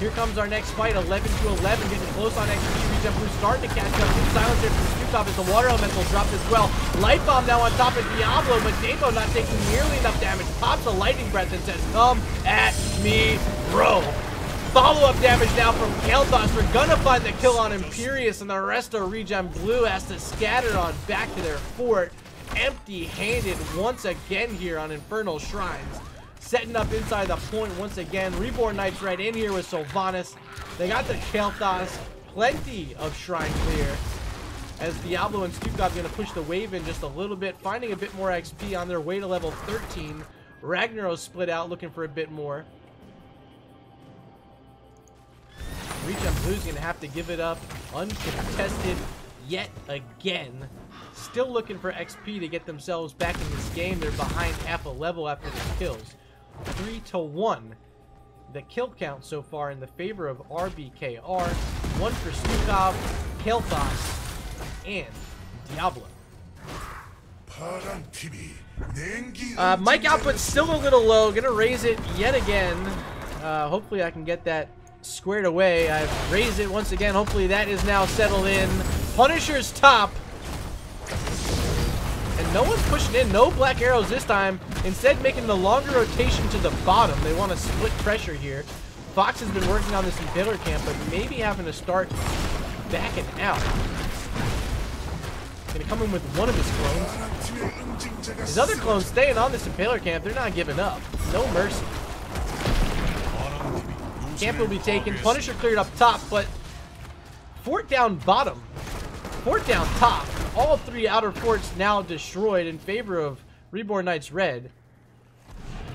here comes our next fight, 11 to 11, getting close on XP. Regen Blue starting to catch up. Good silence here from Stukov as the Water Elemental dropped as well. Light Bomb now on top of Diablo, but Damo not taking nearly enough damage. Pops a Lightning Breath and says, come at me, bro. Follow-up damage now from Kael'thas. We're gonna find the kill on Imperius, and the rest of Regen Blue has to scatter on back to their fort. Empty-handed once again here on Infernal Shrines setting up inside the point once again. Reborn Knights right in here with Sylvanas. They got the Kael'thas. Plenty of Shrine clear. As Diablo and Stukov are going to push the wave in just a little bit, finding a bit more XP on their way to level 13. Ragnaros split out, looking for a bit more. Regen Blue's going to have to give it up uncontested yet again. Still looking for XP to get themselves back in this game. They're behind half a level after the kills three to one. The kill count so far in the favor of RBKR. One for Stukov, Kael'thas, and Diablo. Uh, mic output still a little low. Gonna raise it yet again. Uh, hopefully I can get that squared away. I've raised it once again. Hopefully that is now settled in. Punisher's top. No one's pushing in. No black arrows this time. Instead, making the longer rotation to the bottom. They want to split pressure here. Fox has been working on this Impaler camp, but maybe having to start backing out. Gonna come in with one of his clones. His other clones staying on this Impaler camp. They're not giving up. No mercy. Camp will be taken. Punisher cleared up top, but fort down bottom. Fort down top all three outer forts now destroyed in favor of Reborn Knights Red.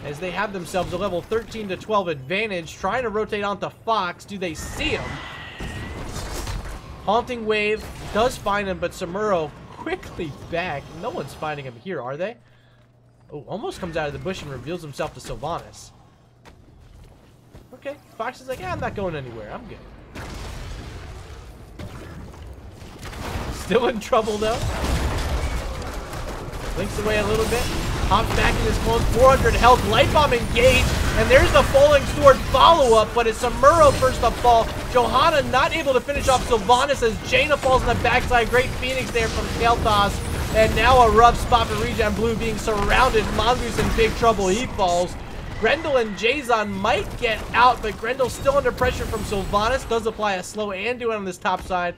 As they have themselves a level 13 to 12 advantage, trying to rotate onto Fox. Do they see him? Haunting Wave does find him, but Samuro quickly back. No one's finding him here, are they? Oh, almost comes out of the bush and reveals himself to Sylvanas. Okay, Fox is like, yeah, I'm not going anywhere. I'm good. Still in trouble, though. Blinks away a little bit. Hops back in his clone. 400 health. Light Bomb engaged. And there's the Falling Sword follow-up, but it's Samuro first to fall. Johanna not able to finish off Sylvanas as Jaina falls on the backside. Great Phoenix there from Kael'thas. And now a rough spot for Regen Blue being surrounded. Mongoose in big trouble. He falls. Grendel and Jason might get out, but Grendel's still under pressure from Sylvanas. Does apply a slow and do it on this top side.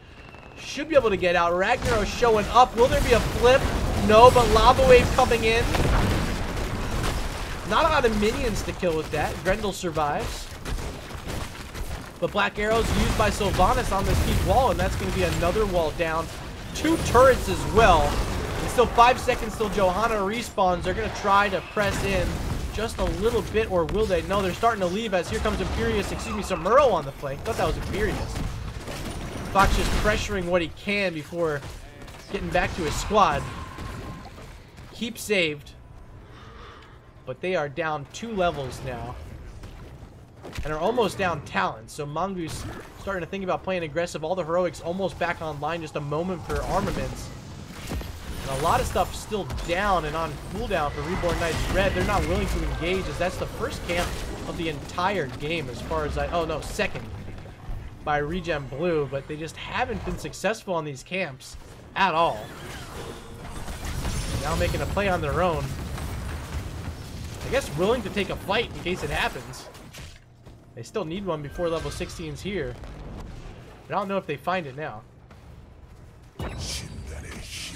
Should be able to get out. Ragnaros showing up. Will there be a flip? No, but Lava Wave coming in. Not a lot of minions to kill with that. Grendel survives. But Black Arrow's used by Sylvanas on this peak wall, and that's going to be another wall down. Two turrets as well. And still five seconds till Johanna respawns. They're going to try to press in just a little bit, or will they? No, they're starting to leave as here comes Imperius, excuse me, Samuro on the flank. Thought that was Imperius. Fox just pressuring what he can before getting back to his squad. Keep saved. But they are down two levels now. And are almost down talent. So Mongoose starting to think about playing aggressive. All the heroics almost back online. Just a moment for armaments. And a lot of stuff still down and on cooldown for Reborn Knights Red. They're not willing to engage as that's the first camp of the entire game as far as I... Oh, no, second by Regen Blue, but they just haven't been successful on these camps at all. Now making a play on their own. I guess willing to take a fight in case it happens. They still need one before level 16's here. But I don't know if they find it now.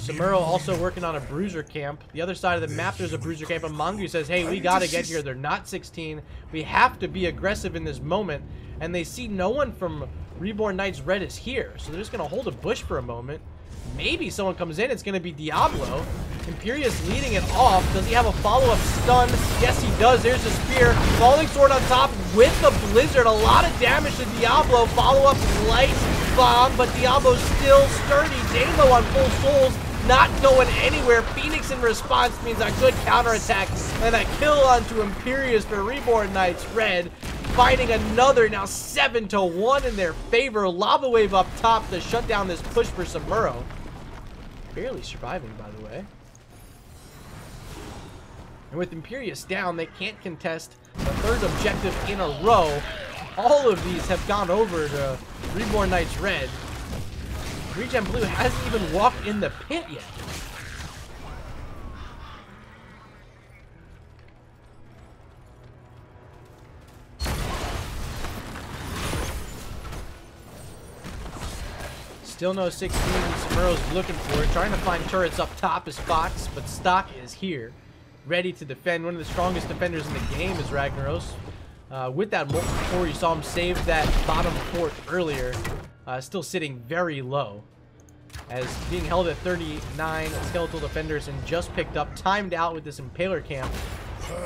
Samuro also working on a bruiser camp. The other side of the map, there's a bruiser camp, and Mongu says, hey, we gotta get here. They're not 16. We have to be aggressive in this moment. And they see no one from Reborn Knights Red is here. So they're just gonna hold a bush for a moment. Maybe someone comes in. It's gonna be Diablo. Imperius leading it off. Does he have a follow-up stun? Yes, he does. There's a spear. Falling sword on top with the blizzard. A lot of damage to Diablo. Follow-up light bomb, but Diablo's still sturdy. Dalo on full souls not going anywhere. Phoenix in response means a good counterattack and a kill onto Imperius for Reborn Knights Red. Finding another now 7 to 1 in their favor. Lava Wave up top to shut down this push for Samuro. Barely surviving, by the way. And with Imperius down, they can't contest the third objective in a row. All of these have gone over to Reborn Knights Red. Regen Blue hasn't even walked in the pit yet. Still no 16. Samuro's looking for it. Trying to find turrets up top is Fox, but Stock is here. Ready to defend. One of the strongest defenders in the game is Ragnaros. Uh, with that molten core, you saw him save that bottom port earlier. Uh, still sitting very low. As being held at 39 skeletal defenders and just picked up, timed out with this Impaler camp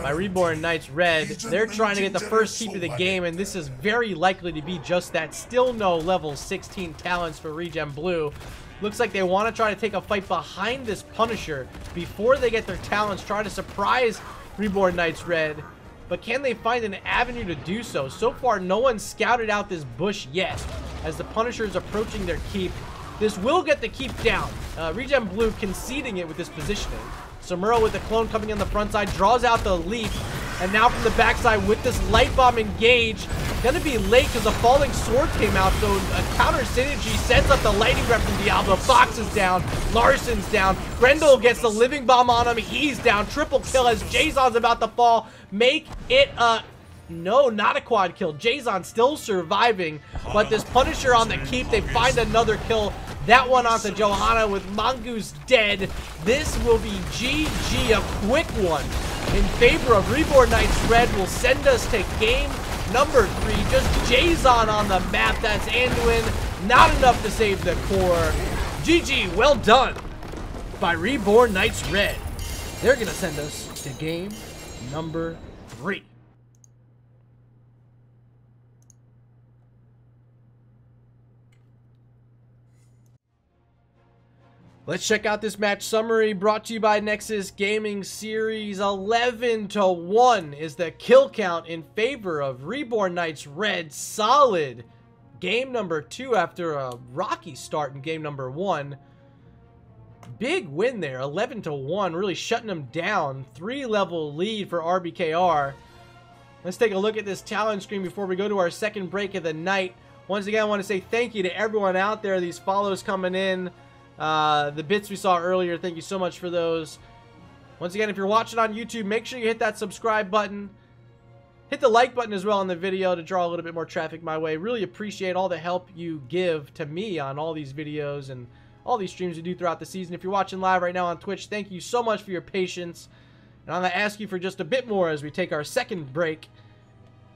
by Reborn Knights Red. They're trying to get the first keep of the game, and this is very likely to be just that. Still no level 16 talents for Regen Blue. Looks like they want to try to take a fight behind this Punisher before they get their talents, try to surprise Reborn Knights Red. But can they find an avenue to do so? So far, no one scouted out this bush yet. As the Punisher is approaching their keep, this will get the keep down. Uh, Regen Blue conceding it with his positioning. Samuro with the clone coming in the front side, draws out the leap. And now from the backside with this light bomb engage. Gonna be late because the falling sword came out, so a counter synergy sets up the lightning breath from Diablo. Fox is down, Larson's down, Grendel gets the living bomb on him, he's down. Triple kill as Jason's about to fall. Make it a no, not a quad kill. Jason still surviving, but this Punisher on the keep, they find another kill. That one onto Johanna with Mongoose dead. This will be GG, a quick one in favor of Reborn Knights Red will send us to game number three. Just Jason on the map. That's Anduin. Not enough to save the core. GG, well done by Reborn Knights Red. They're going to send us to game number three. Let's check out this match summary brought to you by Nexus Gaming Series 11 to 1 is the kill count in favor of Reborn Knights Red. Solid game number 2 after a rocky start in game number 1. Big win there, 11 to 1, really shutting them down. 3 level lead for RBKR. Let's take a look at this talent screen before we go to our second break of the night. Once again, I want to say thank you to everyone out there. These follows coming in. Uh, the bits we saw earlier, thank you so much for those. Once again, if you're watching on YouTube, make sure you hit that subscribe button. Hit the like button as well on the video to draw a little bit more traffic my way. Really appreciate all the help you give to me on all these videos and all these streams we do throughout the season. If you're watching live right now on Twitch, thank you so much for your patience. And I'm going to ask you for just a bit more as we take our second break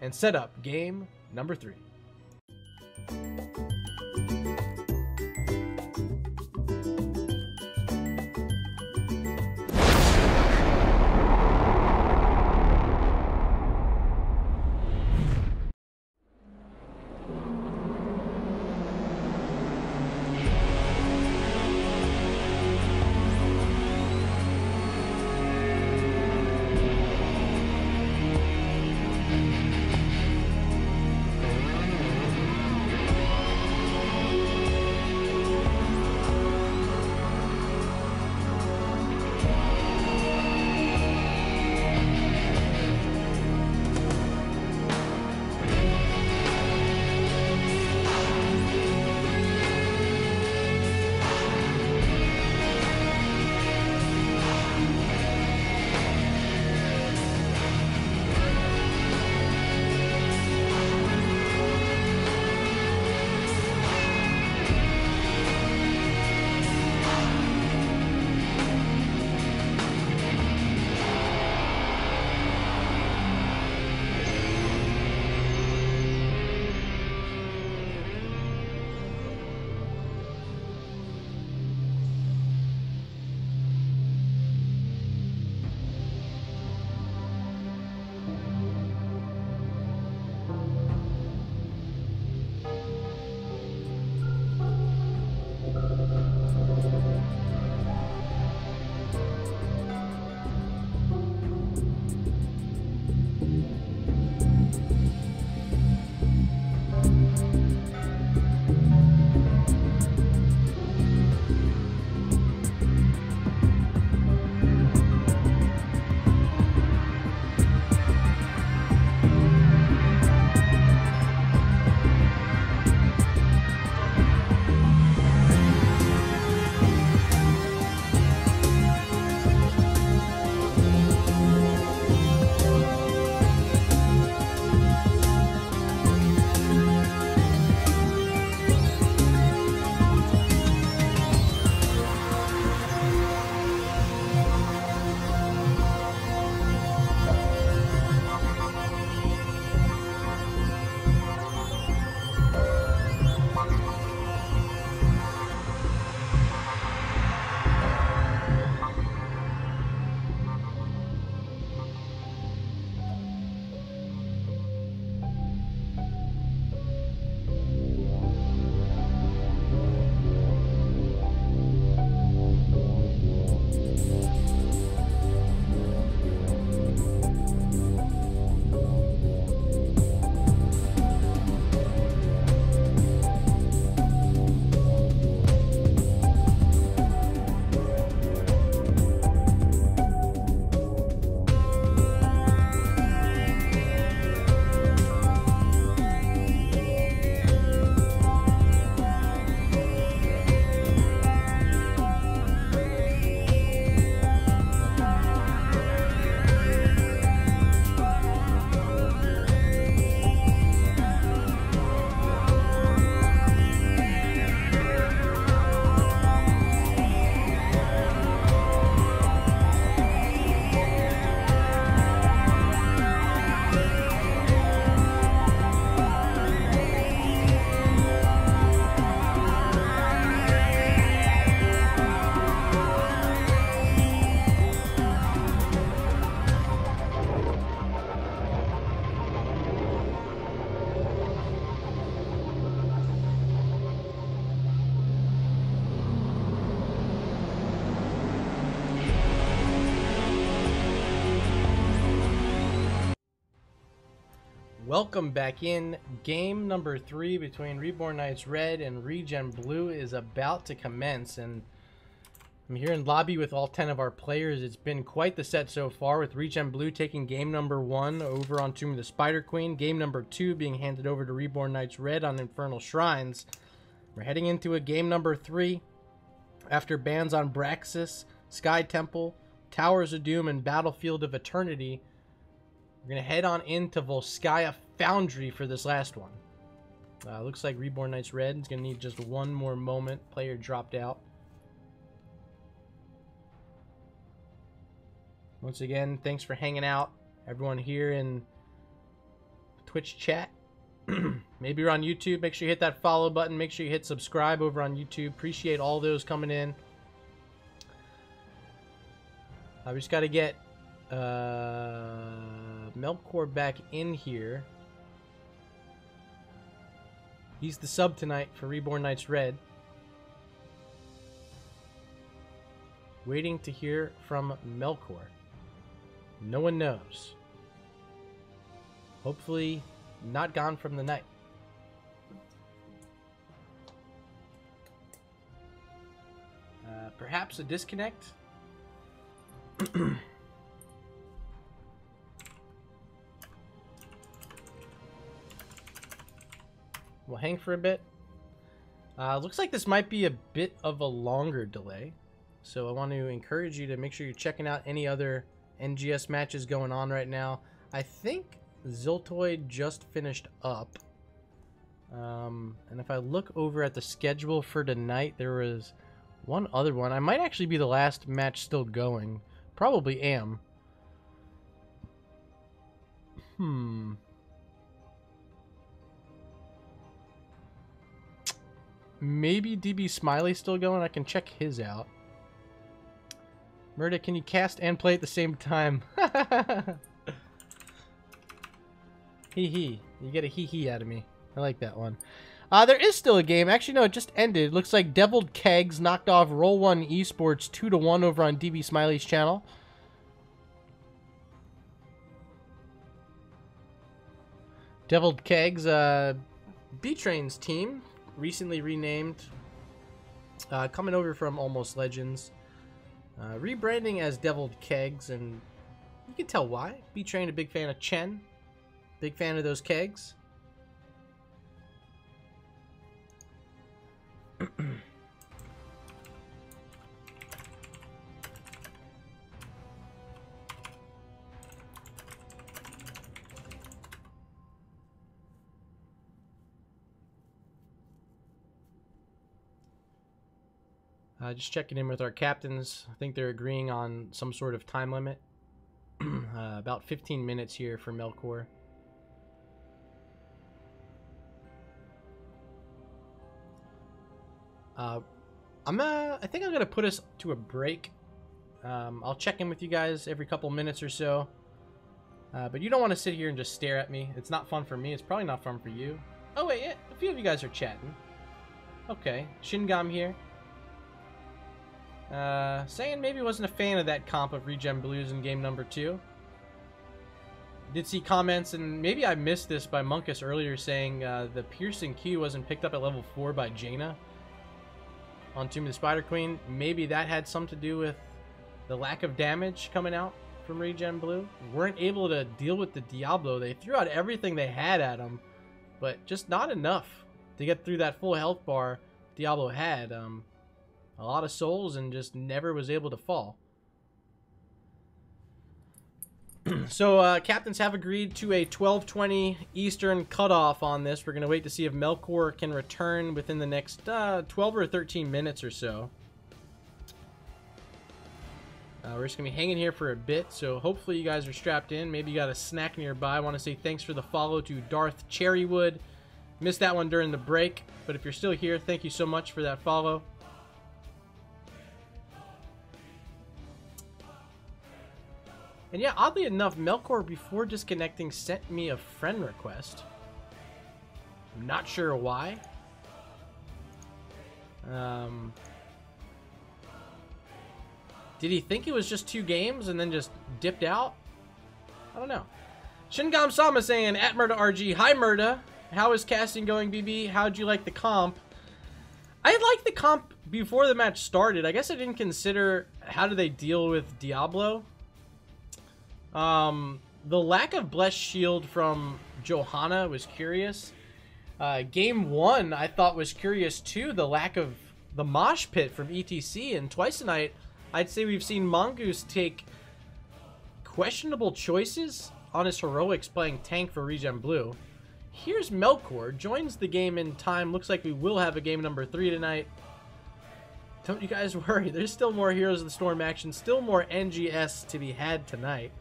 and set up game number three. Welcome back in. Game number three between Reborn Knights Red and Regen Blue is about to commence, and I'm here in lobby with all 10 of our players. It's been quite the set so far, with Regen Blue taking game number one over on Tomb of the Spider Queen, game number two being handed over to Reborn Knights Red on Infernal Shrines. We're heading into a game number three after bans on Braxis, Sky Temple, Towers of Doom, and Battlefield of Eternity. We're going to head on into Volskaya Foundry for this last one. Uh, looks like Reborn Knights Red is going to need just one more moment. Player dropped out. Once again, thanks for hanging out. Everyone here in Twitch chat. Maybe you're on YouTube. Make sure you hit that follow button. Make sure you hit subscribe over on YouTube. Appreciate all those coming in. I just got to get uh, Melkor back in here. He's the sub tonight for Reborn Knights Red. Waiting to hear from Melkor. No one knows. Hopefully, not gone from the night. Uh, perhaps a disconnect? we'll hang for a bit. Uh, looks like this might be a bit of a longer delay. So I want to encourage you to make sure you're checking out any other NGS matches going on right now. I think Ziltoid just finished up. Um, and if I look over at the schedule for tonight, there was one other one. I might actually be the last match still going. Probably am. Hmm. Maybe DB Smiley still going? I can check his out. Murda, can you cast and play at the same time? hee hee. You get a hee hee out of me. I like that one. Uh, there is still a game. Actually, no, it just ended. Looks like Deviled Kegs knocked off Roll One Esports 2 to 1 over on DB Smiley's channel. Deviled Kegs, uh, B-Train's team, recently renamed, uh, coming over from Almost Legends. Uh, rebranding as Deviled Kegs, and you can tell why. B-Train, a big fan of Chen. Big fan of those kegs. Uh, just checking in with our captains. I think they're agreeing on some sort of time limit. uh, about 15 minutes here for Melkor. Uh, I'm uh, I think I'm gonna put us to a break. Um, I'll check in with you guys every couple minutes or so. Uh, but you don't want to sit here and just stare at me. It's not fun for me. It's probably not fun for you. Oh wait, yeah, a few of you guys are chatting. Okay, Shingam here. Uh, saying maybe wasn't a fan of that comp of Regen Blues in game number two. Did see comments, and maybe I missed this by Monkus earlier, saying uh, the Piercing Q wasn't picked up at level 4 by Jaina on Tomb of the Spider Queen. Maybe that had something to do with the lack of damage coming out from Regen Blue. Weren't able to deal with the Diablo. They threw out everything they had at him, but just not enough to get through that full health bar Diablo had. Um, a lot of souls and just never was able to fall. so uh, captains have agreed to a 1220 Eastern cutoff on this. We're going to wait to see if Melkor can return within the next uh, 12 or 13 minutes or so. Uh, we're just going to be hanging here for a bit, so hopefully you guys are strapped in. Maybe you got a snack nearby. I want to say thanks for the follow to Darth Cherrywood. Missed that one during the break, but if you're still here, thank you so much for that follow. And yeah, oddly enough, Melkor, before disconnecting, sent me a friend request. I'm not sure why. Um, did he think it was just two games and then just dipped out? I don't know. Shingam Sama saying, at Murda RG, hi Murda. How is casting going, BB? How'd you like the comp? I liked the comp before the match started. I guess I didn't consider how do they deal with Diablo. Um, the lack of Blessed Shield from Johanna was curious. Uh, game one, I thought was curious too. The lack of the mosh pit from ETC, and twice tonight, I'd say we've seen Mongoose take questionable choices on his heroics playing tank for Regen Blue. Here's Melkor, joins the game in time. Looks like we will have a game number three tonight. Don't you guys worry, there's still more Heroes of the Storm action, still more NGS to be had tonight.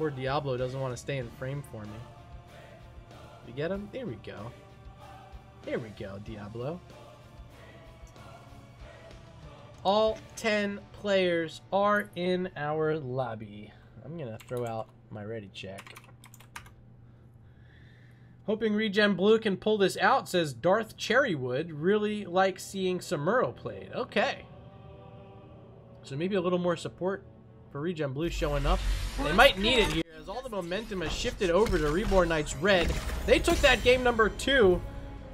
Poor Diablo doesn't want to stay in frame for me. You get him? There we go. There we go, Diablo. All 10 players are in our lobby. I'm going to throw out my ready check. Hoping Regen Blue can pull this out, says Darth Cherrywood. Really like seeing Samuro played. Okay. So maybe a little more support for Regen Blue showing up. They might need it here as all the momentum has shifted over to Reborn Knights Red. They took that game number two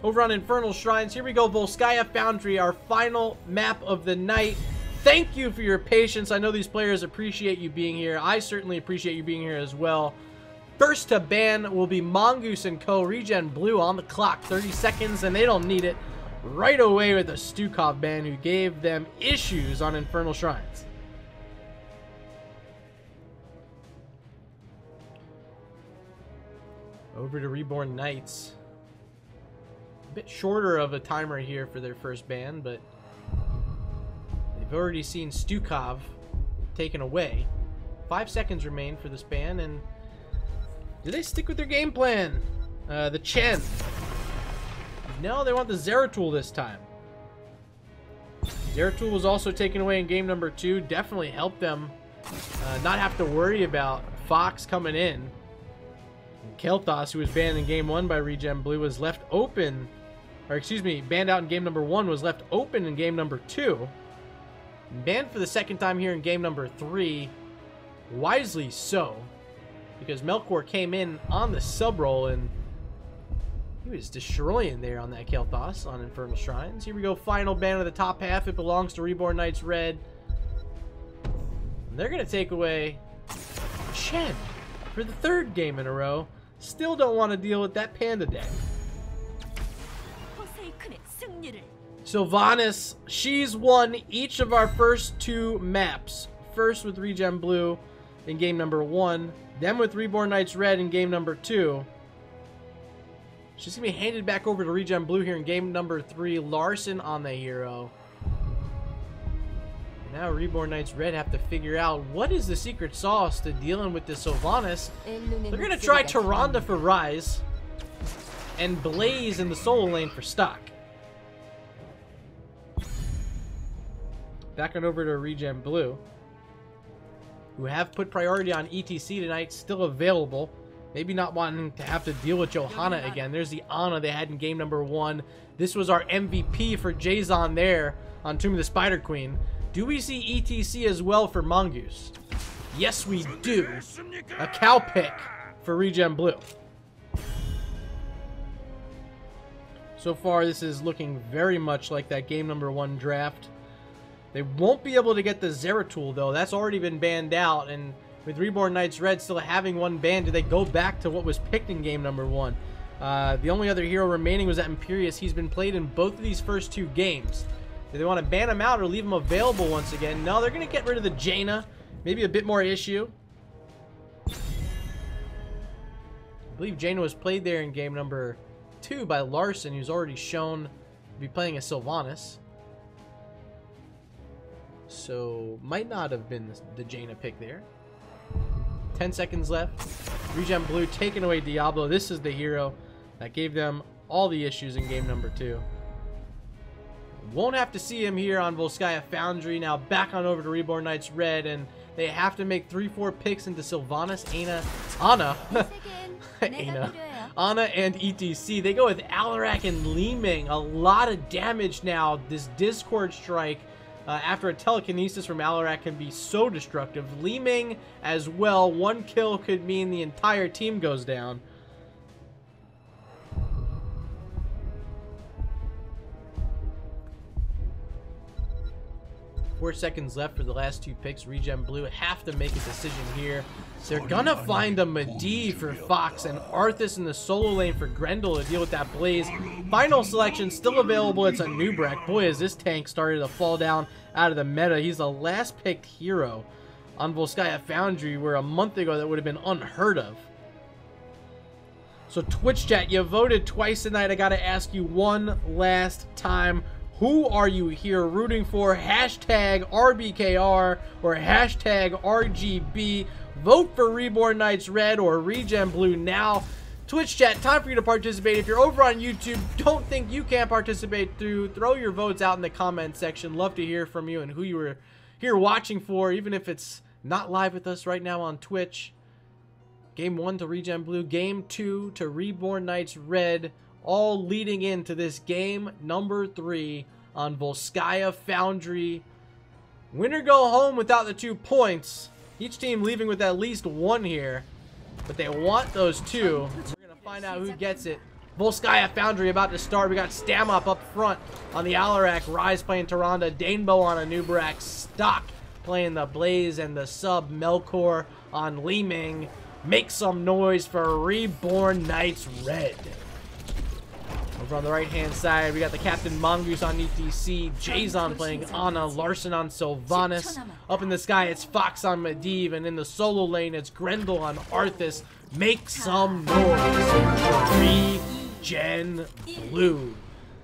over on Infernal Shrines. Here we go, Volskaya Foundry, our final map of the night. Thank you for your patience. I know these players appreciate you being here. I certainly appreciate you being here as well. First to ban will be Mongoose and Co. Regen Blue on the clock. 30 seconds, and they don't need it. Right away with the Stukov ban, who gave them issues on Infernal Shrines. Over to Reborn Knights. A bit shorter of a timer here for their first ban, but they've already seen Stukov taken away. Five seconds remain for this ban, and do they stick with their game plan? Uh, the Chen. No, they want the Zeratul this time. Zeratul was also taken away in game number two. Definitely helped them uh, not have to worry about Fox coming in. Kael'thas, who was banned in game one by Regen Blue, was left open, or excuse me, banned out in game number one, was left open in game number two. Banned for the second time here in game number three. Wisely so, because Melkor came in on the sub roll and he was destroying there on that Kael'thas on Infernal Shrines. Here we go, final ban of the top half. It belongs to Reborn Knights Red. And they're going to take away Chen for the third game in a row. Still don't want to deal with that Panda deck. Sylvanas, she's won each of our first two maps. First with Regen Blue in game number one, then with Reborn Knights Red in game number two. She's going to be handed back over to Regen Blue here in game number three. Larson on the hero. Now Reborn Knights Red have to figure out what is the secret sauce to dealing with the Sylvanas. They're going to try Tyrande for Rise and Blaze in the solo lane for stock. Back on over to Regen Blue, who have put priority on ETC tonight, still available. Maybe not wanting to have to deal with Johanna again. There's the Ana they had in game number one. This was our MVP for Jason there on Tomb of the Spider Queen. Do we see ETC as well for Mongoose? Yes, we do. A cow pick for Regen Blue. So far, this is looking very much like that game number one draft. They won't be able to get the Zeratul, though. That's already been banned out, and with Reborn Knights Red still having one ban, do they go back to what was picked in game number one? Uh, the only other hero remaining was that Imperius. He's been played in both of these first two games. Do they want to ban him out or leave him available once again? No, they're going to get rid of the Jaina. Maybe a bit more issue. I believe Jaina was played there in game number two by Larson, who's already shown to be playing a Sylvanas. So, might not have been the Jaina pick there. 10 seconds left. Regen Blue taking away Diablo. This is the hero that gave them all the issues in game number two. Won't have to see him here on Volskaya Foundry. Now back on over to Reborn Knights Red, and they have to make 3-4 picks into Sylvanas, Ana, Ana, Ana, Ana, and ETC. They go with Alarak and Li Ming. A lot of damage now. This Discord strike uh, after a telekinesis from Alarak can be so destructive. Li Ming as well. One kill could mean the entire team goes down. Four seconds left for the last two picks. Regen Blue have to make a decision here. They're gonna find a Medivh for Fox and Arthas in the solo lane for Grendel to deal with that Blaze. Final selection still available. It's Anub'arak. Boy, has this tank started to fall down out of the meta. He's the last picked hero on Volskaya Foundry, where a month ago that would have been unheard of. So Twitch chat, you voted twice tonight. I gotta ask you one last time. Who are you here rooting for? Hashtag RBKR or hashtag RGB. Vote for Reborn Knights Red or Regen Blue now. Twitch chat, time for you to participate. If you're over on YouTube, don't think you can't participate through. Throw your votes out in the comment section. Love to hear from you and who you were here watching for, even if it's not live with us right now on Twitch. Game 1 to Regen Blue, Game 2 to Reborn Knights Red all leading into this game number three on Volskaya Foundry. Winner go home without the two points. Each team leaving with at least one here. But they want those two. We're going to find out who gets it. Volskaya Foundry about to start. We got Stamop up front on the Alarak. Rise playing Tyrande. Danebo on Anub'arak. Stock playing the Blaze and the sub Melkor on Leeming. Ming. Make some noise for Reborn Knights Red. Over on the right-hand side, we got the Captain Mongoose on ETC, Jason playing Ana, Larson on Sylvanas. Up in the sky, it's Fox on Medivh, and in the solo lane, it's Grendel on Arthas. Make some noise. Regen Blue.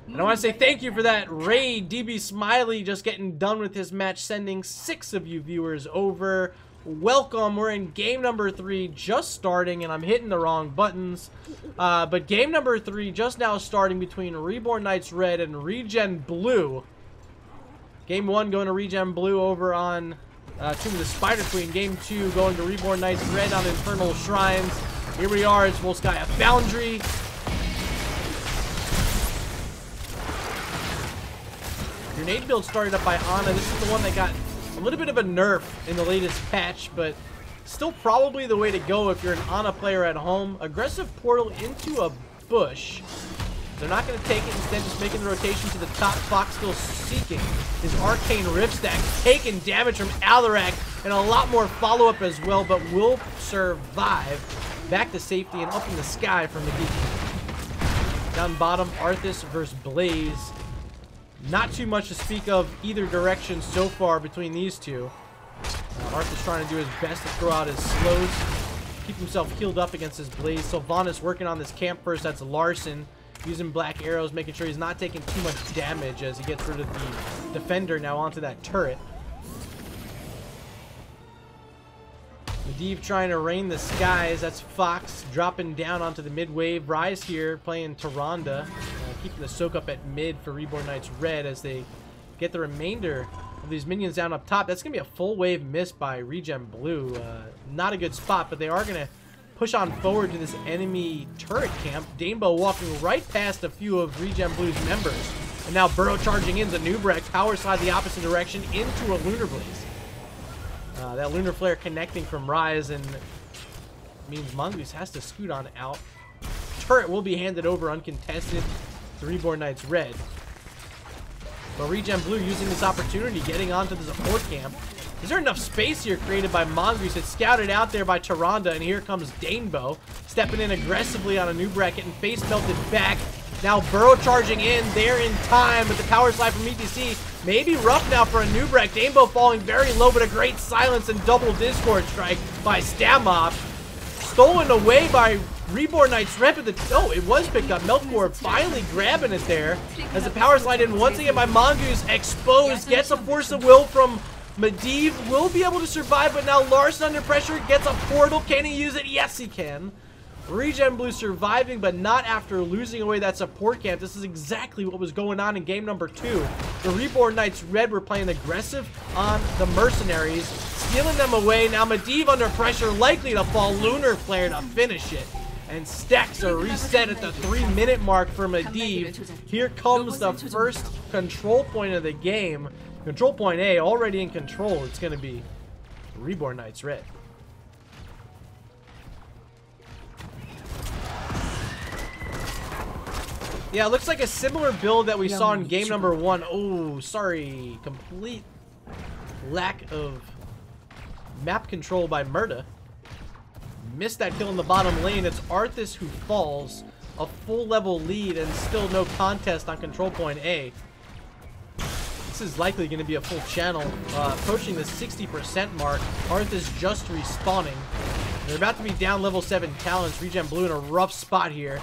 And I want to say thank you for that. Ray DB Smiley just getting done with his match, sending six of you viewers over. Welcome. We're in game number three, just starting, and I'm hitting the wrong buttons. Uh, but game number three, just now starting between Reborn Knights Red and Regen Blue. Game one going to Regen Blue over on uh, Tomb of the Spider Queen. Game two going to Reborn Knights Red on Infernal Shrines. Here we are. It's Volskaya Foundry. Grenade build started up by Ana. This is the one that got little bit of a nerf in the latest patch, but still probably the way to go if you're an Ana player at home. Aggressive portal into a bush. They're not going to take it, instead just making the rotation to the top. Fox still seeking his Arcane Rift stack, taking damage from Alarak, and a lot more follow-up as well, but will survive. Back to safety and up in the sky from the deep. Down bottom, Arthas versus Blaze. Not too much to speak of either direction so far between these two. Uh, Arthas trying to do his best to throw out his slows, keep himself healed up against his Blaze. Sylvanas working on this camp first. That's Larson using black arrows, making sure he's not taking too much damage as he gets rid of the defender now onto that turret. Medivh trying to rain the skies. That's Fox dropping down onto the mid wave. Rise here playing Tyrande, Uh, keeping the soak up at mid for Reborn Knights Red as they get the remainder of these minions down up top. That's going to be a full wave miss by Regen Blue. Uh, not a good spot, but they are going to push on forward to this enemy turret camp. Danebo walking right past a few of Regen Blue's members. And now Burrow charging in the Anub'arak, power slide the opposite direction into a Lunar Blaze. Uh, that Lunar Flare connecting from Rise and means Mongoose has to scoot on out. Turret will be handed over uncontested to Reborn Knights Red. But Regen Blue using this opportunity, getting onto the support camp. Is there enough space here created by Mongoose? It's scouted out there by Tyrande, and here comes Danebo, stepping in aggressively on Anub'arak and face melted back. Now Burrow charging in there in time, but the power slide from ETC maybe rough now for a new Nubrak. Danebo falling very low, but a great silence and double Discord strike by Stamop. Stolen away by Reborn Knights Red at the... Oh, it was picked up. Melkor finally grabbing it there as the power slide in once again by Mongoose. Exposed, gets a Force of Will from Medivh. Will be able to survive, but now Larson under pressure gets a portal. Can he use it? Yes, he can. Regen Blue surviving, but not after losing away that support camp. This is exactly what was going on in game number two. The Reborn Knights Red were playing aggressive on the Mercenaries, stealing them away. Now Medivh under pressure, likely to fall Lunar Flare to finish it. And stacks are reset at the three minute mark for Medivh. Here comes the first control point of the game. Control point A already in control. It's going to be Reborn Knights red. Yeah, it looks like a similar build that we saw in game number one. Oh, sorry. Complete lack of map control by Murda. Missed that kill in the bottom lane. It's Arthas who falls. A full level lead and still no contest on control point A. This is likely going to be a full channel. Uh, approaching the 60% mark. Arthas just respawning. They're about to be down level 7 talents. Regen Blue in a rough spot here.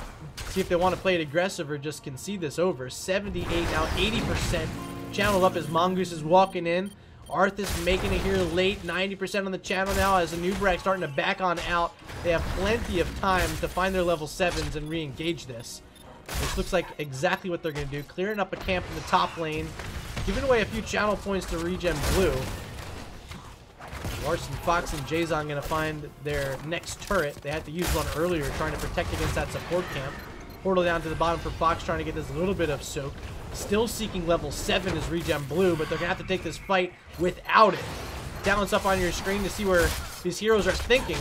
See if they want to play it aggressive or just concede this over. 78, now 80% channeled up as Mongoose is walking in. Arthas making it here late, 90% on the channel now as the Anub'arak starting to back on out. They have plenty of time to find their level 7s and re-engage this. This looks like exactly what they're going to do. Clearing up a camp in the top lane, giving away a few channel points to Regen Blue. Larson, Fox, and Jason to find their next turret. They had to use one earlier trying to protect against that support camp. Portal down to the bottom for Fox trying to get this little bit of soak. Still seeking level 7 is Regen Blue, but they're to have to take this fight without it. Balance up on your screen to see where these heroes are thinking.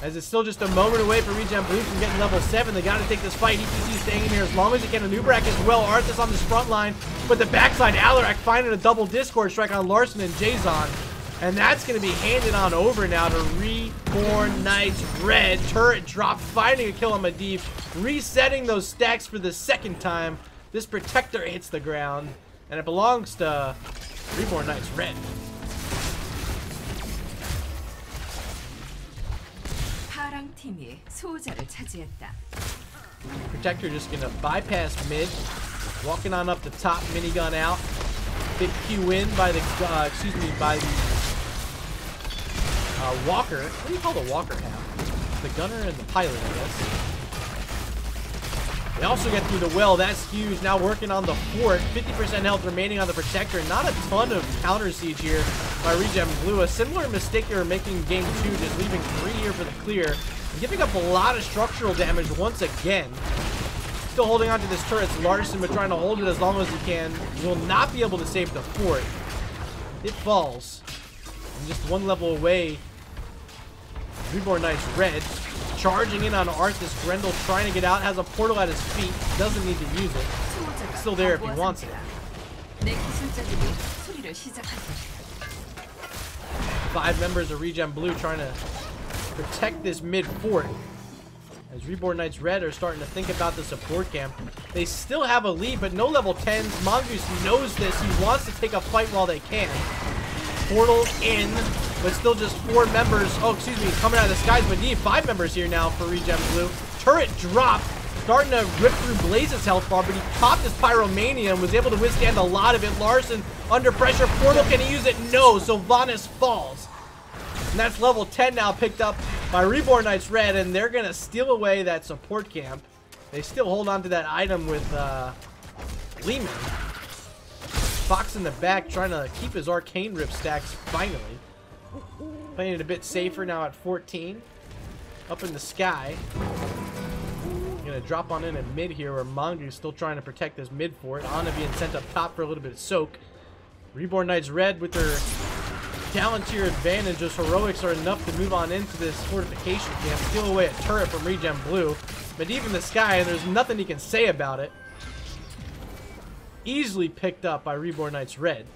As it's still just a moment away for Regen Blue from getting level 7. They got to take this fight. ETC staying in here as long as he can. Anub'arak as well. Arthas on this front line. But the backside, Alarak finding a double Discord strike on Larson and Jason. And that's going to be handed on over now to Reborn Knights Red. Turret drop, finding a kill on Medivh, resetting those stacks for the second time. This Protector hits the ground, and it belongs to Reborn Knights Red. Protector just going to bypass mid, walking on up the top, minigun out. Big Q in by the, uh, excuse me, by the uh, Walker. What do you call the Walker have? The gunner and the pilot, I guess. They also get through the well. That's huge. Now working on the fort. 50% health remaining on the Protector. Not a ton of counter siege here by Regen Blue. A similar mistake they were making in game two, just leaving three here for the clear. Giving up a lot of structural damage once again still holding on to this turret. It's Larson, but trying to hold it as long as he can. He will not be able to save the fort. It falls. And just one level away. Reborn Knight's red. Charging in on Arthas. Grendel trying to get out. Has a portal at his feet. Doesn't need to use it. Still there if he wants it. Five members of Regen Blue trying to protect this mid fort. As Reborn Knights Red are starting to think about the support camp. They still have a lead, but no level 10s. Mongoose knows this. He wants to take a fight while they can. Portal in, but still just four members. Oh, excuse me, coming out of the skies. But need five members here now for Regen Blue. Turret drop. Starting to rip through Blaze's health bar, but he caught his Pyromania and was able to withstand a lot of it. Larson under pressure. Portal, can he use it? No, Sylvanas falls. And that's level 10 now picked up by Reborn Knights Red, and they're going to steal away that support camp. They still hold on to that item with uh, Lehman. Fox in the back trying to keep his Arcane Rift stacks finally. Playing it a bit safer now at 14. Up in the sky. Gonna drop on in at mid here where Mongoose still trying to protect this mid fort. Ana being sent up top for a little bit of soak. Reborn Knights Red with their talent tier advantage. Those heroics are enough to move on into this fortification camp. Steal away a turret from Regen Blue. But even the sky, and there's nothing he can say about it. Easily picked up by Reborn Knights Red.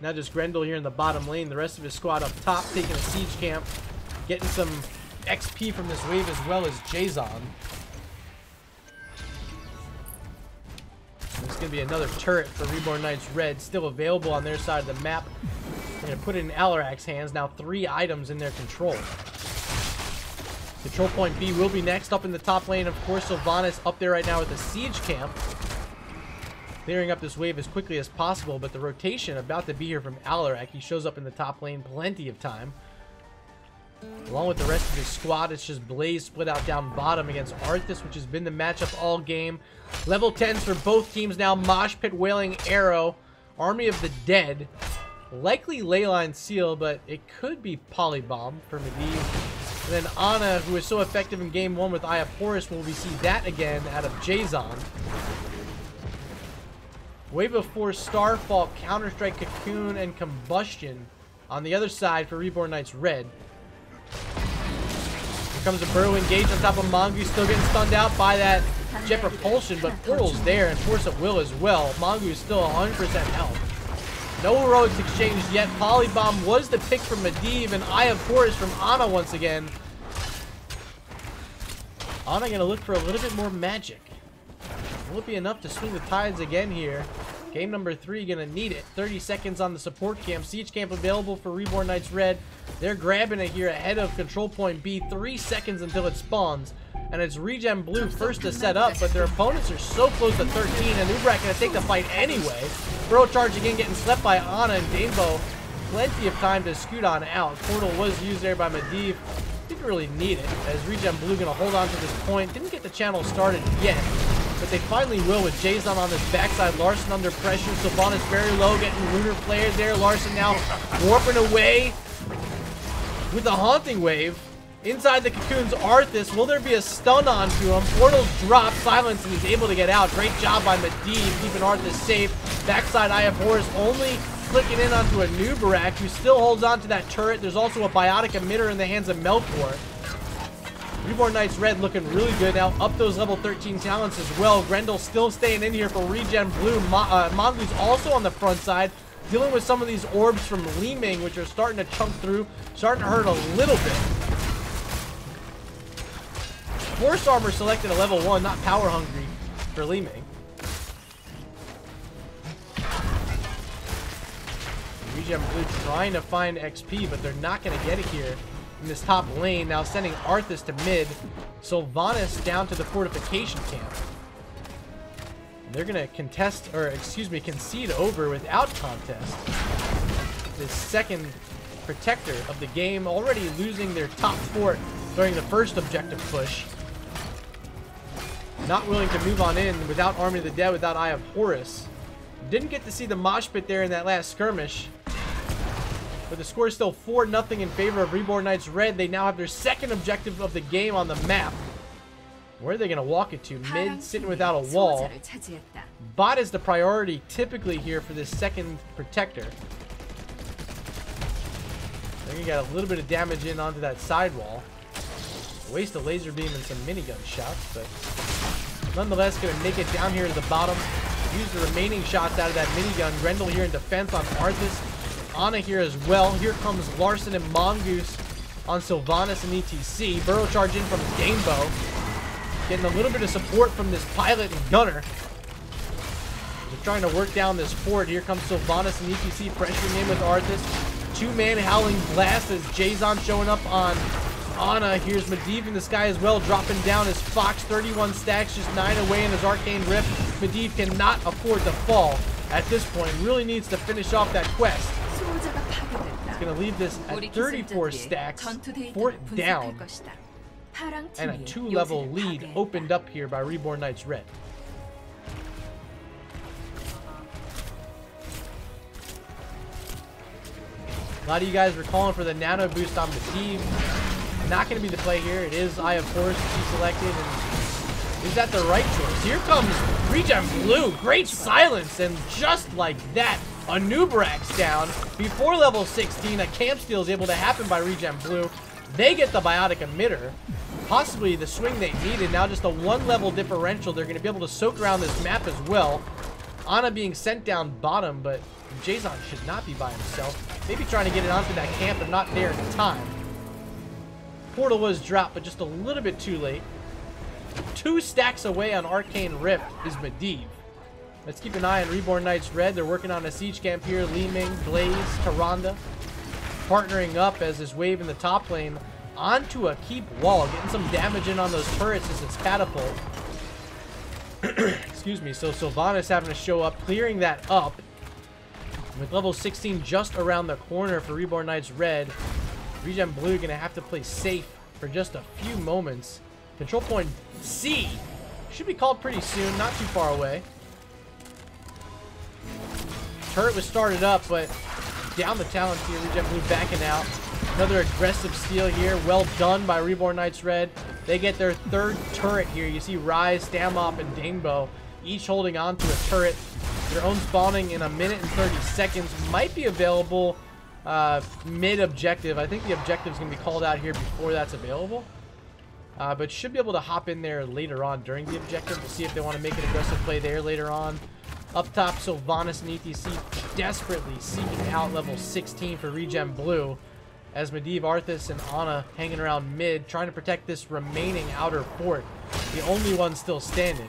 Now just Grendel here in the bottom lane. The rest of his squad up top taking a siege camp. Getting some XP from this wave as well as Jason. There's going to be another turret for Reborn Knights Red still available on their side of the map. To put it in Alarak's hands. Now three items in their control. Control point B will be next up in the top lane. Of course, Sylvanas up there right now with the siege camp. Clearing up this wave as quickly as possible, but the rotation about to be here from Alarak. He shows up in the top lane plenty of time. Along with the rest of his squad, it's just Blaze split out down bottom against Arthas, which has been the matchup all game. Level 10s for both teams now. Mosh Pit, Wailing Arrow, Army of the Dead. Likely Leyline Seal, but it could be Polybomb for Medivh. And then Ana, who was so effective in game one with Eye of Horus, will we see that again out of Jason. Wave of Force, Starfall, Counter-Strike, Cocoon, and Combustion on the other side for Reborn Knights Red. Here comes a Burrow engage on top of Mongoose, still getting stunned out by that Jet Propulsion, but Portal's there and Force of Will as well. Mongoose is still 100% health. No heroics exchanged yet. Polybomb was the pick from Medivh, and Eye of Horus from Ana once again. Ana gonna look for a little bit more magic. Will it be enough to swing the tides again here? Game number three, gonna need it. 30 seconds on the support camp. Siege camp available for Reborn Knights Red. They're grabbing it here ahead of control point B. Three seconds until it spawns. And it's Regen Blue first to set up, but their opponents are so close to 13, Anub'arak gonna take the fight anyway. Burrow charge again, getting slept by Ana and Danebo. Plenty of time to scoot on out. Portal was used there by Medivh. Didn't really need it, as Regen Blue gonna hold on to this point. Didn't get the channel started yet but they finally will with Jason on this backside. Larson under pressure. Sylvanas very low, getting Lunar Flare there. Larson now warping away with a Haunting Wave. Inside the Cocoons, Arthas. Will there be a stun onto him? Portals drop, silence, and he's able to get out. Great job by Medivh, keeping Arthas safe. Backside, Eye of Horus only clicking in onto a Anub'arak, who still holds on to that turret. There's also a Biotic Emitter in the hands of Melkor. Reborn Knights Red looking really good now. Up those level 13 talents as well. Grendel still staying in here for Regen Blue. Mo uh, also on the front side. Dealing with some of these orbs from Li Ming, which are starting to chunk through. Starting to hurt a little bit. Force Armor selected a level 1, not power hungry for Li Ming. Regen Blue trying to find XP, but they're not going to get it here in this top lane. Now sending Arthas to mid. Sylvanas down to the fortification camp. they're going to contest, or excuse me, concede over without contest. This second protector of the game already losing their top fort during the first objective push. Not willing to move on in without Army of the Dead, without Eye of Horus. Didn't get to see the mosh pit there in that last skirmish. But the score is still 4-0 in favor of Reborn Knights Red. They now have their second objective of the game on the map. Where are they going to walk it to? Mid, sitting without a wall. Bot is the priority typically here for this second protector. They're going to get a little bit of damage in onto that sidewall. Waste a laser beam and some minigun shots, but nonetheless going to make it down here to the bottom. Use the remaining shots out of that minigun. Grendel here in defense on Arthas. Ana here as well. Here comes Larson and Mongoose on Sylvanas and ETC. Burrow charge in from Danebo. Getting a little bit of support from this pilot and gunner. They're trying to work down this fort. Here comes Sylvanas and ETC pressuring in with Arthas. Two-man Howling Blast as Jason showing up on Ana. Here's Medivh in the sky as well, dropping down his Fox. 31 stacks, just 9 away in his Arcane Rift. Medivh cannot afford to fall at this point. Really needs to finish off that quest going to leave this at 34 stacks, fort down, and a two-level lead opened up here by Reborn Knights Red. A lot of you guys were calling for the nano boost on the team. Not going to be the play here. It is Eye of to be selected. And is that the right choice? Here comes Regen Blue. Great silence. And just like that, a down. Before level 16, a camp steal is able to happen by Regen Blue. They get the Biotic Emitter. Possibly the swing they needed. Now just a one level differential. They're going to be able to soak around this map as well. Ana being sent down bottom, but Jason should not be by himself. Maybe trying to get it onto that camp, but not there in time. Portal was dropped, but just a little bit too late. Two stacks away on Arcane Rift is Medivh. Let's keep an eye on Reborn Knights Red. They're working on a siege camp here. Li Ming, Blaze, Tyrande partnering up as this wave in the top lane onto a keep wall, getting some damage in on those turrets as it's catapult. Excuse me. So Sylvanas having to show up, clearing that up. With level 16 just around the corner for Reborn Knights Red, Regen Blue going to have to play safe for just a few moments. Control point C should be called pretty soon, not too far away. Turret was started up, but down the talent here. Regen Blue backing out. Another aggressive steal here. Well done by Reborn Knights Red. They get their third turret here. You see Rise, Stamop, and Danebo each holding on to a turret. Their own spawning in a minute and 30 seconds might be available uh, mid-objective. I think the objective is going to be called out here before that's available. Uh, but should be able to hop in there later on during the objective to see if they want to make an aggressive play there later on. Up top, Sylvanas and ETC desperately seeking out level 16 for Regen Blue as Medivh, Arthas, and Ana hanging around mid, trying to protect this remaining outer fort, the only one still standing.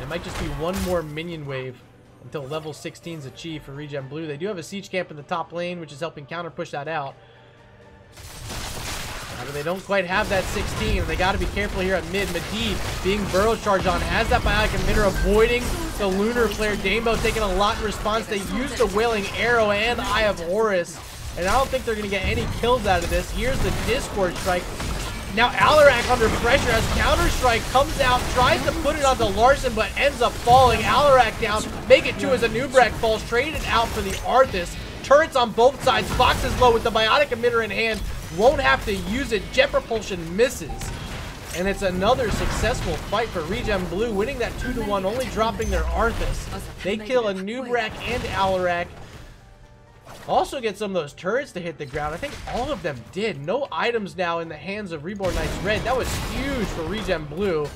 It might just be one more minion wave until level 16 is achieved for Regen Blue. They do have a siege camp in the top lane, which is helping counter push that out. Uh, but they don't quite have that 16, and they got to be careful here at mid. Medivh being burrow charged on, has that biotic emitter avoiding the lunar flare. Danebo taking a lot in response. They used the wailing arrow and Eye of Horus, and I don't think they're going to get any kills out of this. Here's the Discord strike. Now Alarak under pressure as Counter-Strike comes out, tries to put it onto Larson, but ends up falling. Alarak down, make it two as Anub'arak falls, traded out for the Arthas. Turrets on both sides, Fox is low with the Biotic Emitter in hand, won't have to use it. Jet Propulsion misses. And it's another successful fight for Regen Blue, winning that 2 to 1, only dropping their Arthas. They kill Anub'arak and Alarak. Also get some of those turrets to hit the ground. I think all of them did. No items now in the hands of Reborn Knights Red. That was huge for Regen Blue.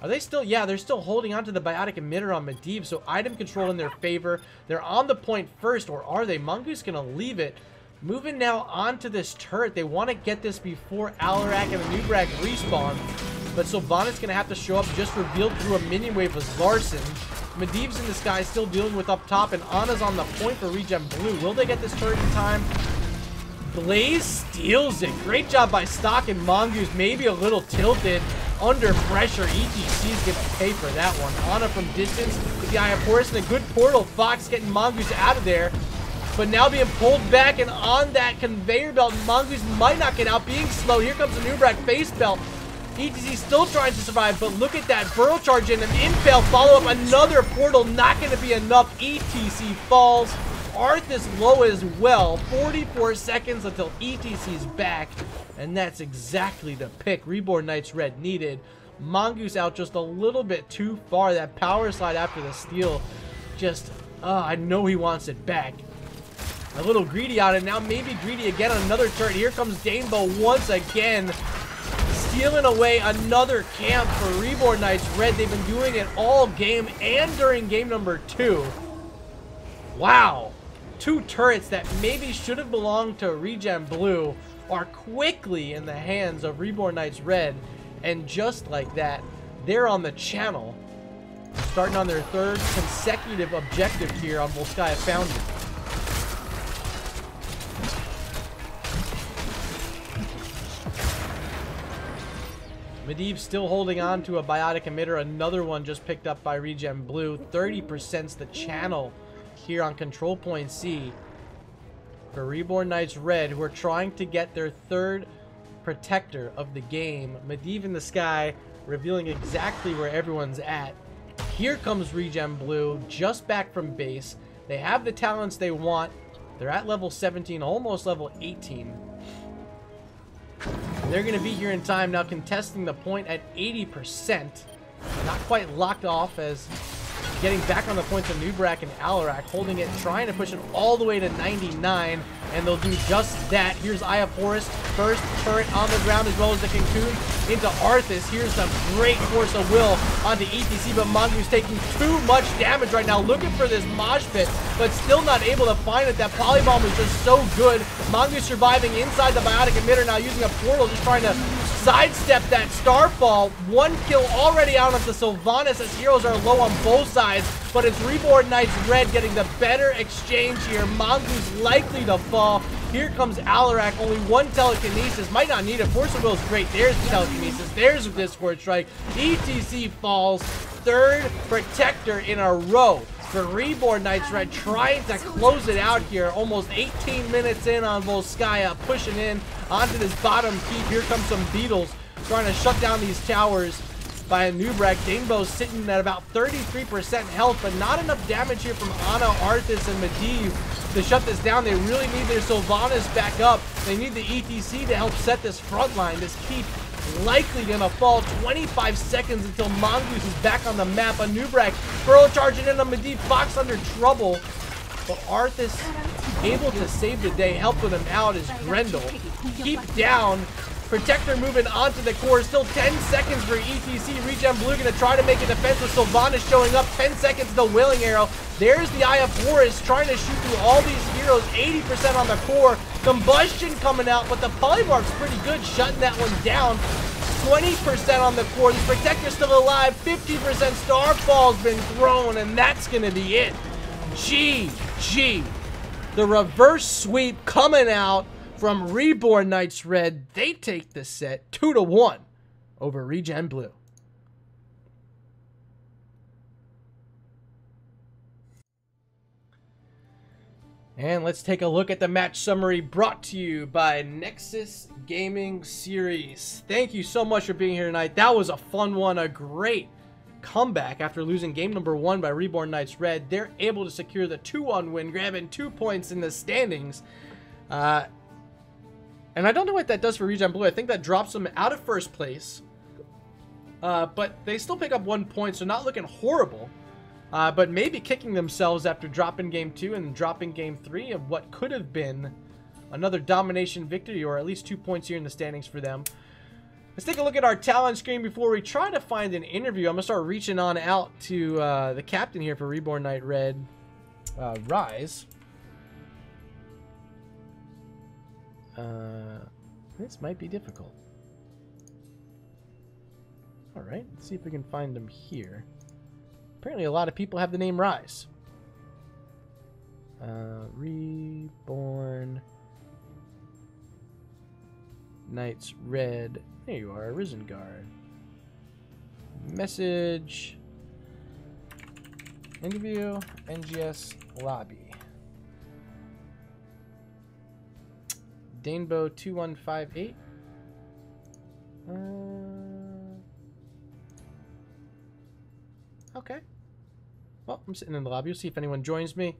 Are they still? Yeah, they're still holding on to the Biotic Emitter on Medivh, so item control in their favor. They're on the point first, or are they? Mongoose going to leave it. Moving now onto this turret. They want to get this before Alarak and the Anub'arak respawn. But Sylvanas going to have to show up just revealed through a minion wave with Larson. Medivh's in the sky still dealing with up top, and Ana's on the point for Regen Blue. Will they get this turret in time? Blaze steals it. Great job by Stock and Mongoose. Maybe a little tilted under pressure. ETC's going to pay for that one. Ana from distance with the Eye of Horus and a good portal. Fox getting Mongoose out of there. But now being pulled back and on that conveyor belt, Mongoose might not get out. Being slow, here comes the Anub'arak face melt. ETC still trying to survive, but look at that. Burrow charge in, an impale, follow up another portal. Not going to be enough. ETC falls. Arthas low as well. 44 seconds until ETC's back. And that's exactly the pick Reborn Knights Red needed. Mongoose out just a little bit too far. That power slide after the steal. Just, uh, I know he wants it back. A little greedy on it. Now maybe greedy again on another turn. Here comes Danebo once again. Stealing away another camp for Reborn Knights Red. They've been doing it all game and during game number two. Wow. Two turrets that maybe should have belonged to Regen Blue are quickly in the hands of Reborn Knights Red. And just like that, they're on the channel. Starting on their third consecutive objective here on Volskaya Foundry. Medivh still holding on to a biotic emitter. Another one just picked up by Regen Blue. 30%'s the channel here on Control Point C for Reborn Knights Red, who are trying to get their third protector of the game. Medivh in the sky, revealing exactly where everyone's at. Here comes Regen Blue, just back from base. They have the talents they want. They're at level 17, almost level 18. They're going to be here in time now contesting the point at 80%. Not quite locked off as getting back on the points of Nubrak and Alarak, holding it, trying to push it all the way to 99, and they'll do just that. Here's of Horus, first turret on the ground as well as the Cocoon into Arthas. Here's some great force of will onto ETC, but Mongoose taking too much damage right now, looking for this mosh pit, but still not able to find it. That Polybomb is just so good. Mongoose surviving inside the Biotic Emitter now using a portal, just trying to sidestep that Starfall. One kill already out of the Sylvanas as heroes are low on both sides, but it's Reborn Knights Red getting the better exchange here. Mongoose likely to fall. Here comes Alarak, only one telekinesis. Might not need it. Force of Will is great. There's the telekinesis. There's the Discord Strike. ETC falls. Third Protector in a row for Reborn Knights Red trying to close it out here. Almost 18 minutes in on Volskaya, pushing in onto this bottom keep. Here comes some Beetles trying to shut down these towers by Anub'arak. Danebo sitting at about 33% health, but not enough damage here from Ana, Arthas, and Medivh to shut this down. They really need their Sylvanas back up. They need the ETC to help set this front line. This keep likely gonna fall 25 seconds until Mongoose is back on the map. Anub'arak, Burrow charging in on Medivh, Fox under trouble. But Arthas able to save the day, help with him out is Grendel. Keep down. Protector moving onto the core. Still 10 seconds for ETC. Regen Blue gonna try to make a defense with Sylvanas showing up. 10 seconds the Wailing Arrow. There's the Eye of Horus trying to shoot through all these heroes. 80% on the core. Combustion coming out, but the Polybomb's pretty good, shutting that one down. 20% on the core. The Protector's still alive. 50% Starfall's been thrown, and that's gonna be it. GG. The reverse sweep coming out from Reborn Knights Red. They take the set 2 to 1 over Regen Blue. And let's take a look at the match summary brought to you by Nexus Gaming Series. Thank you so much for being here tonight. That was a fun one, a great comeback after losing game number one by Reborn Knights Red. They're able to secure the 2-1 win, grabbing two points in the standings. Uh, and I don't know what that does for Regen Blue. I think that drops them out of first place. Uh, but they still pick up one point, so not looking horrible. Uh, but maybe kicking themselves after dropping game two and dropping game three of what could have been another domination victory or at least two points here in the standings for them. Let's take a look at our talent screen before we try to find an interview. I'm going to start reaching on out to uh, the captain here for Reborn Knight Red, uh, Rise. Uh, this might be difficult. Alright, let's see if we can find them here. Apparently a lot of people have the name Rise. Uh, Reborn Knights Red. There you are, Risen Guard. Message. Interview. NGS Lobby. Danebo 2158. Uh, okay. Well, I'm sitting in the lobby. We'll see if anyone joins me.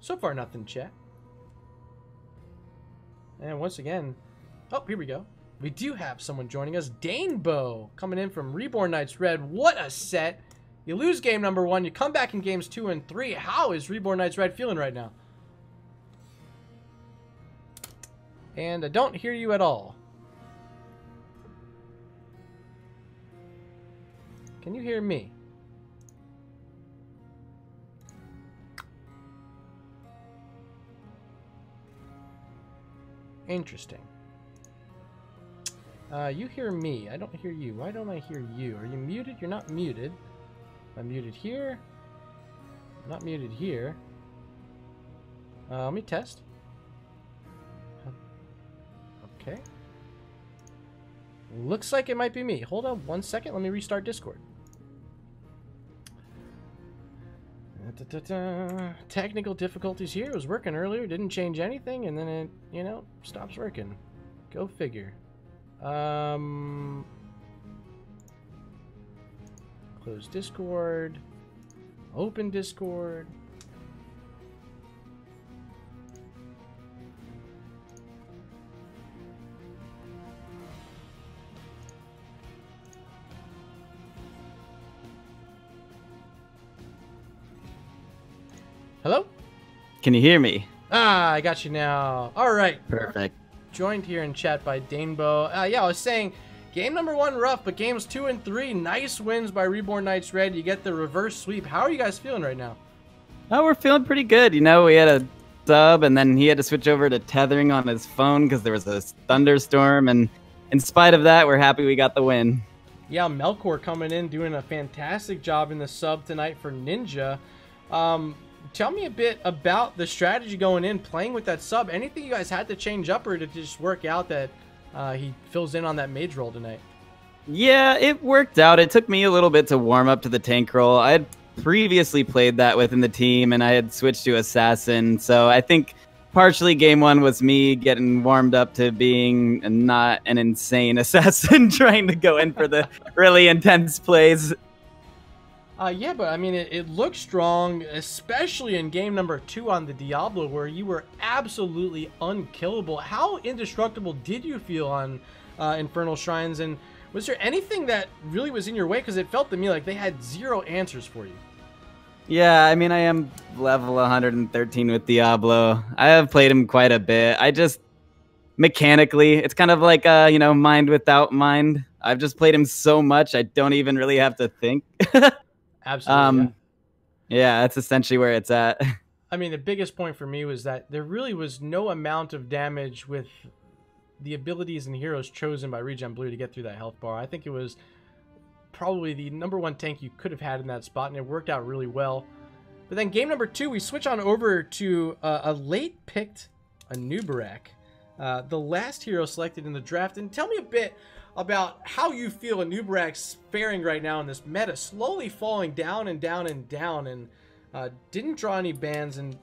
So far, nothing, chat. And once again, oh, here we go. We do have someone joining us. Danebo coming in from Reborn Knights Red. What a set. You lose game number one. You come back in games two and three. How is Reborn Knights Red feeling right now? And I don't hear you at all. Can you hear me? Interesting. Uh, you hear me. I don't hear you. Why don't I hear you? Are you muted? You're not muted. I'm muted here. I'm not muted here. Uh, let me test. Okay. Looks like it might be me. Hold on one second. Let me restart Discord. Da, da, da, Technical difficulties here. It was working earlier. Didn't change anything. And then it, you know, stops working. Go figure. Um... Close Discord. Open Discord. Hello? Can you hear me? Ah, I got you now. All right. Perfect. Joined here in chat by Danebo. Uh, yeah, I was saying, game number one rough, but games two and three, nice wins by Reborn Knights Red. You get the reverse sweep. How are you guys feeling right now? Oh, we're feeling pretty good. You know, we had a sub, and then he had to switch over to tethering on his phone because there was a thunderstorm. And in spite of that, we're happy we got the win. Yeah, Melkor coming in doing a fantastic job in the sub tonight for Ninja. Um, tell me a bit about the strategy going in, playing with that sub. Anything you guys had to change up, or did it just work out that uh, he fills in on that mage role tonight? Yeah, it worked out. It took me a little bit to warm up to the tank role. I had previously played that within the team, and I had switched to assassin. So I think partially game one was me getting warmed up to being not an insane assassin trying to go in for the really intense plays Uh, yeah, but I mean, it, it looked strong, especially in game number two on the Diablo, where you were absolutely unkillable. How indestructible did you feel on uh, Infernal Shrines? And was there anything that really was in your way? Because it felt to me like they had zero answers for you. Yeah, I mean, I am level 113 with Diablo. I have played him quite a bit. I just mechanically, it's kind of like uh, you know, mind without mind. I've just played him so much, I don't even really have to think. Absolutely. um, yeah. yeah, that's essentially where it's at. I mean, the biggest point for me was that there really was no amount of damage with the abilities and heroes chosen by Regen Blue to get through that health bar. I think it was probably the number one tank you could have had in that spot, and it worked out really well. But then game number two, we switch on over to uh, a late picked Anub'arak, uh, the last hero selected in the draft. And tell me a bit about how you feel Anub'arak's faring right now in this meta, slowly falling down and down and down, and uh, didn't draw any bans, and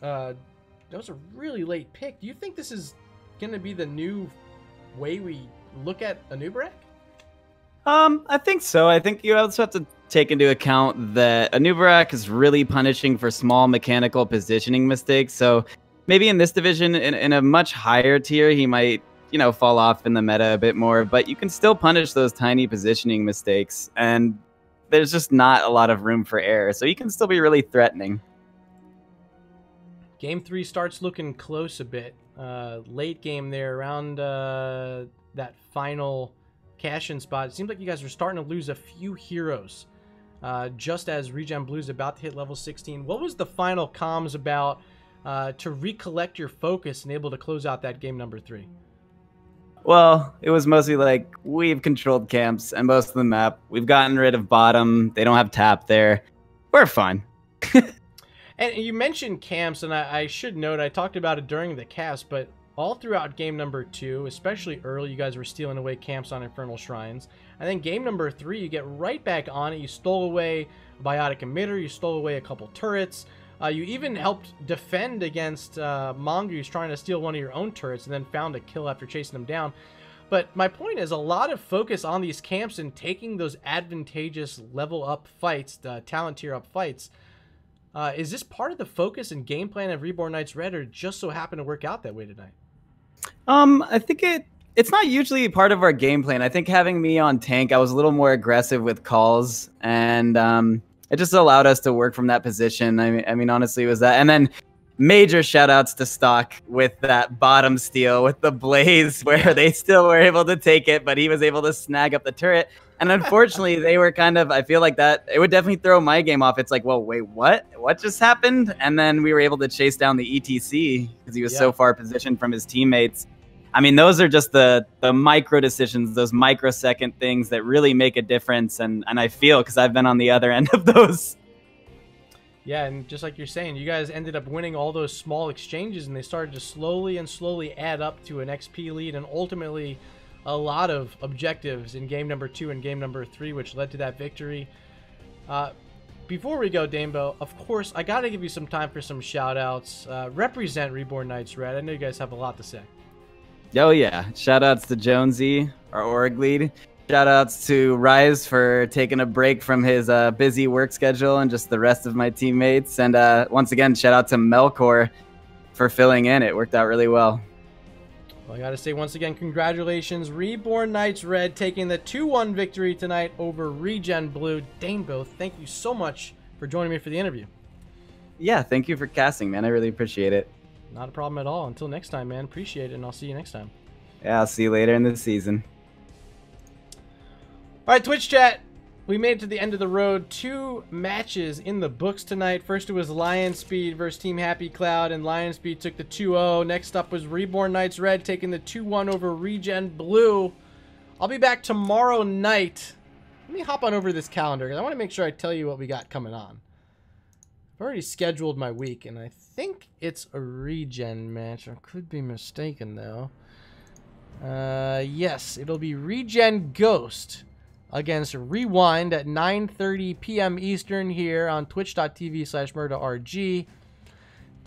uh, that was a really late pick. Do you think this is going to be the new way we look at Anub'arak? Um, I think so. I think you also have to take into account that Anubarak is really punishing for small mechanical positioning mistakes. So maybe in this division, in, in a much higher tier, he might, you know, fall off in the meta a bit more. But you can still punish those tiny positioning mistakes, and there's just not a lot of room for error. So you can still be really threatening. Game three starts looking close a bit. Uh, late game there, around uh, that final cash-in spot. It seems like you guys are starting to lose a few heroes. Uh, just as Regen Blue's about to hit level 16. What was the final comms about uh, to recollect your focus and able to close out that game number three? Well, it was mostly like we've controlled camps and most of the map. We've gotten rid of bottom. They don't have tap there. We're fine. And you mentioned camps, and I, I, should note, I talked about it during the cast, but all throughout game number two, especially early, you guys were stealing away camps on Infernal Shrines. And then game number three, you get right back on it. You stole away a biotic emitter, you stole away a couple turrets. Uh, you even helped defend against uh, Mongoose trying to steal one of your own turrets and then found a kill after chasing them down. But my point is a lot of focus on these camps and taking those advantageous level up fights, the talent tier up fights. Uh, is this part of the focus and game plan of Reborn Knights Red, or just so happened to work out that way tonight? Um, I think it it's not usually part of our game plan. I think having me on tank, I was a little more aggressive with calls, and um, it just allowed us to work from that position. I mean, I mean, honestly, it was that, and then major shout outs to stock with that bottom steal with the blaze where they still were able to take it but he was able to snag up the turret. And unfortunately they were kind of i feel like that it would definitely throw my game off. It's like well wait what? What just happened? And then we were able to chase down the etc because he was yeah. so far positioned from his teammates i mean those are just the the micro decisions those microsecond things that really make a difference and and i feel because i've been on the other end of those yeah, and just like you're saying, you guys ended up winning all those small exchanges, and they started to slowly and slowly add up to an XP lead, and ultimately a lot of objectives in game number two and game number three, which led to that victory. Uh, before we go, Danebo, of course, I got to give you some time for some shout outs. Uh, represent Reborn Knights Red. I know you guys have a lot to say. Oh, yeah. Shout outs to Jonesy, our org lead. Shout outs to Rise for taking a break from his uh, busy work schedule and just the rest of my teammates. And uh, once again, shout out to Melkor for filling in. It worked out really well. Well, I got to say once again, congratulations. Reborn Knights Red taking the 2 1 victory tonight over Regen Blue. Danebo, thank you so much for joining me for the interview. Yeah, thank you for casting, man. I really appreciate it. Not a problem at all. Until next time, man. Appreciate it, and I'll see you next time. Yeah, I'll see you later in the season. All right, Twitch chat. We made it to the end of the road. Two matches in the books tonight. First, it was Lion Speed versus Team Happy Cloud, and Lion Speed took the 2-0. Next up was Reborn Knights Red taking the 2-1 over Regen Blue. I'll be back tomorrow night. Let me hop on over this calendar because I want to make sure I tell you what we got coming on. I've already scheduled my week, and I think it's a Regen match. I could be mistaken, though. Uh, yes, it'll be Regen Ghost against Rewind at 9.30 p.m. Eastern here on twitch.tv slash murdarg.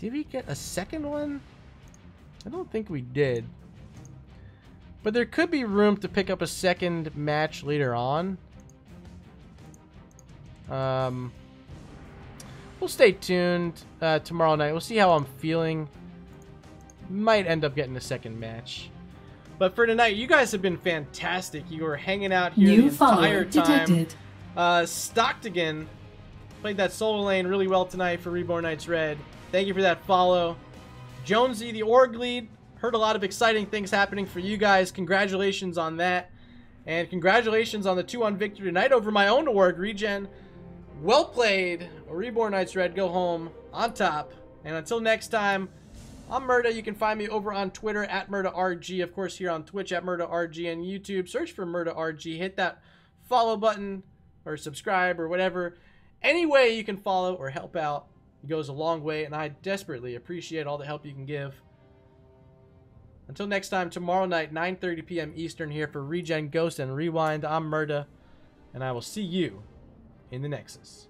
Did we get a second one? I don't think we did. But there could be room to pick up a second match later on. Um, we'll stay tuned uh, tomorrow night. We'll see how I'm feeling. Might end up getting a second match. But for tonight, you guys have been fantastic. You were hanging out here New the entire time. detected. Uh, stocked again. Played that solo lane really well tonight for Reborn Knights Red. Thank you for that follow. Jonesy, the org lead. Heard a lot of exciting things happening for you guys. Congratulations on that. And congratulations on the 2-1 victory tonight over my own org, Regen. Well played. Reborn Knights Red go home on top. And until next time, I'm Murda. You can find me over on Twitter at MurdaRG. Of course, here on Twitch at MurdaRG and YouTube. Search for MurdaRG. Hit that follow button or subscribe or whatever. Any way you can follow or help out goes a long way, and I desperately appreciate all the help you can give. Until next time, tomorrow night, 9.30 p.m. Eastern here for Regen Ghost and Rewind. I'm Murda, and I will see you in the Nexus.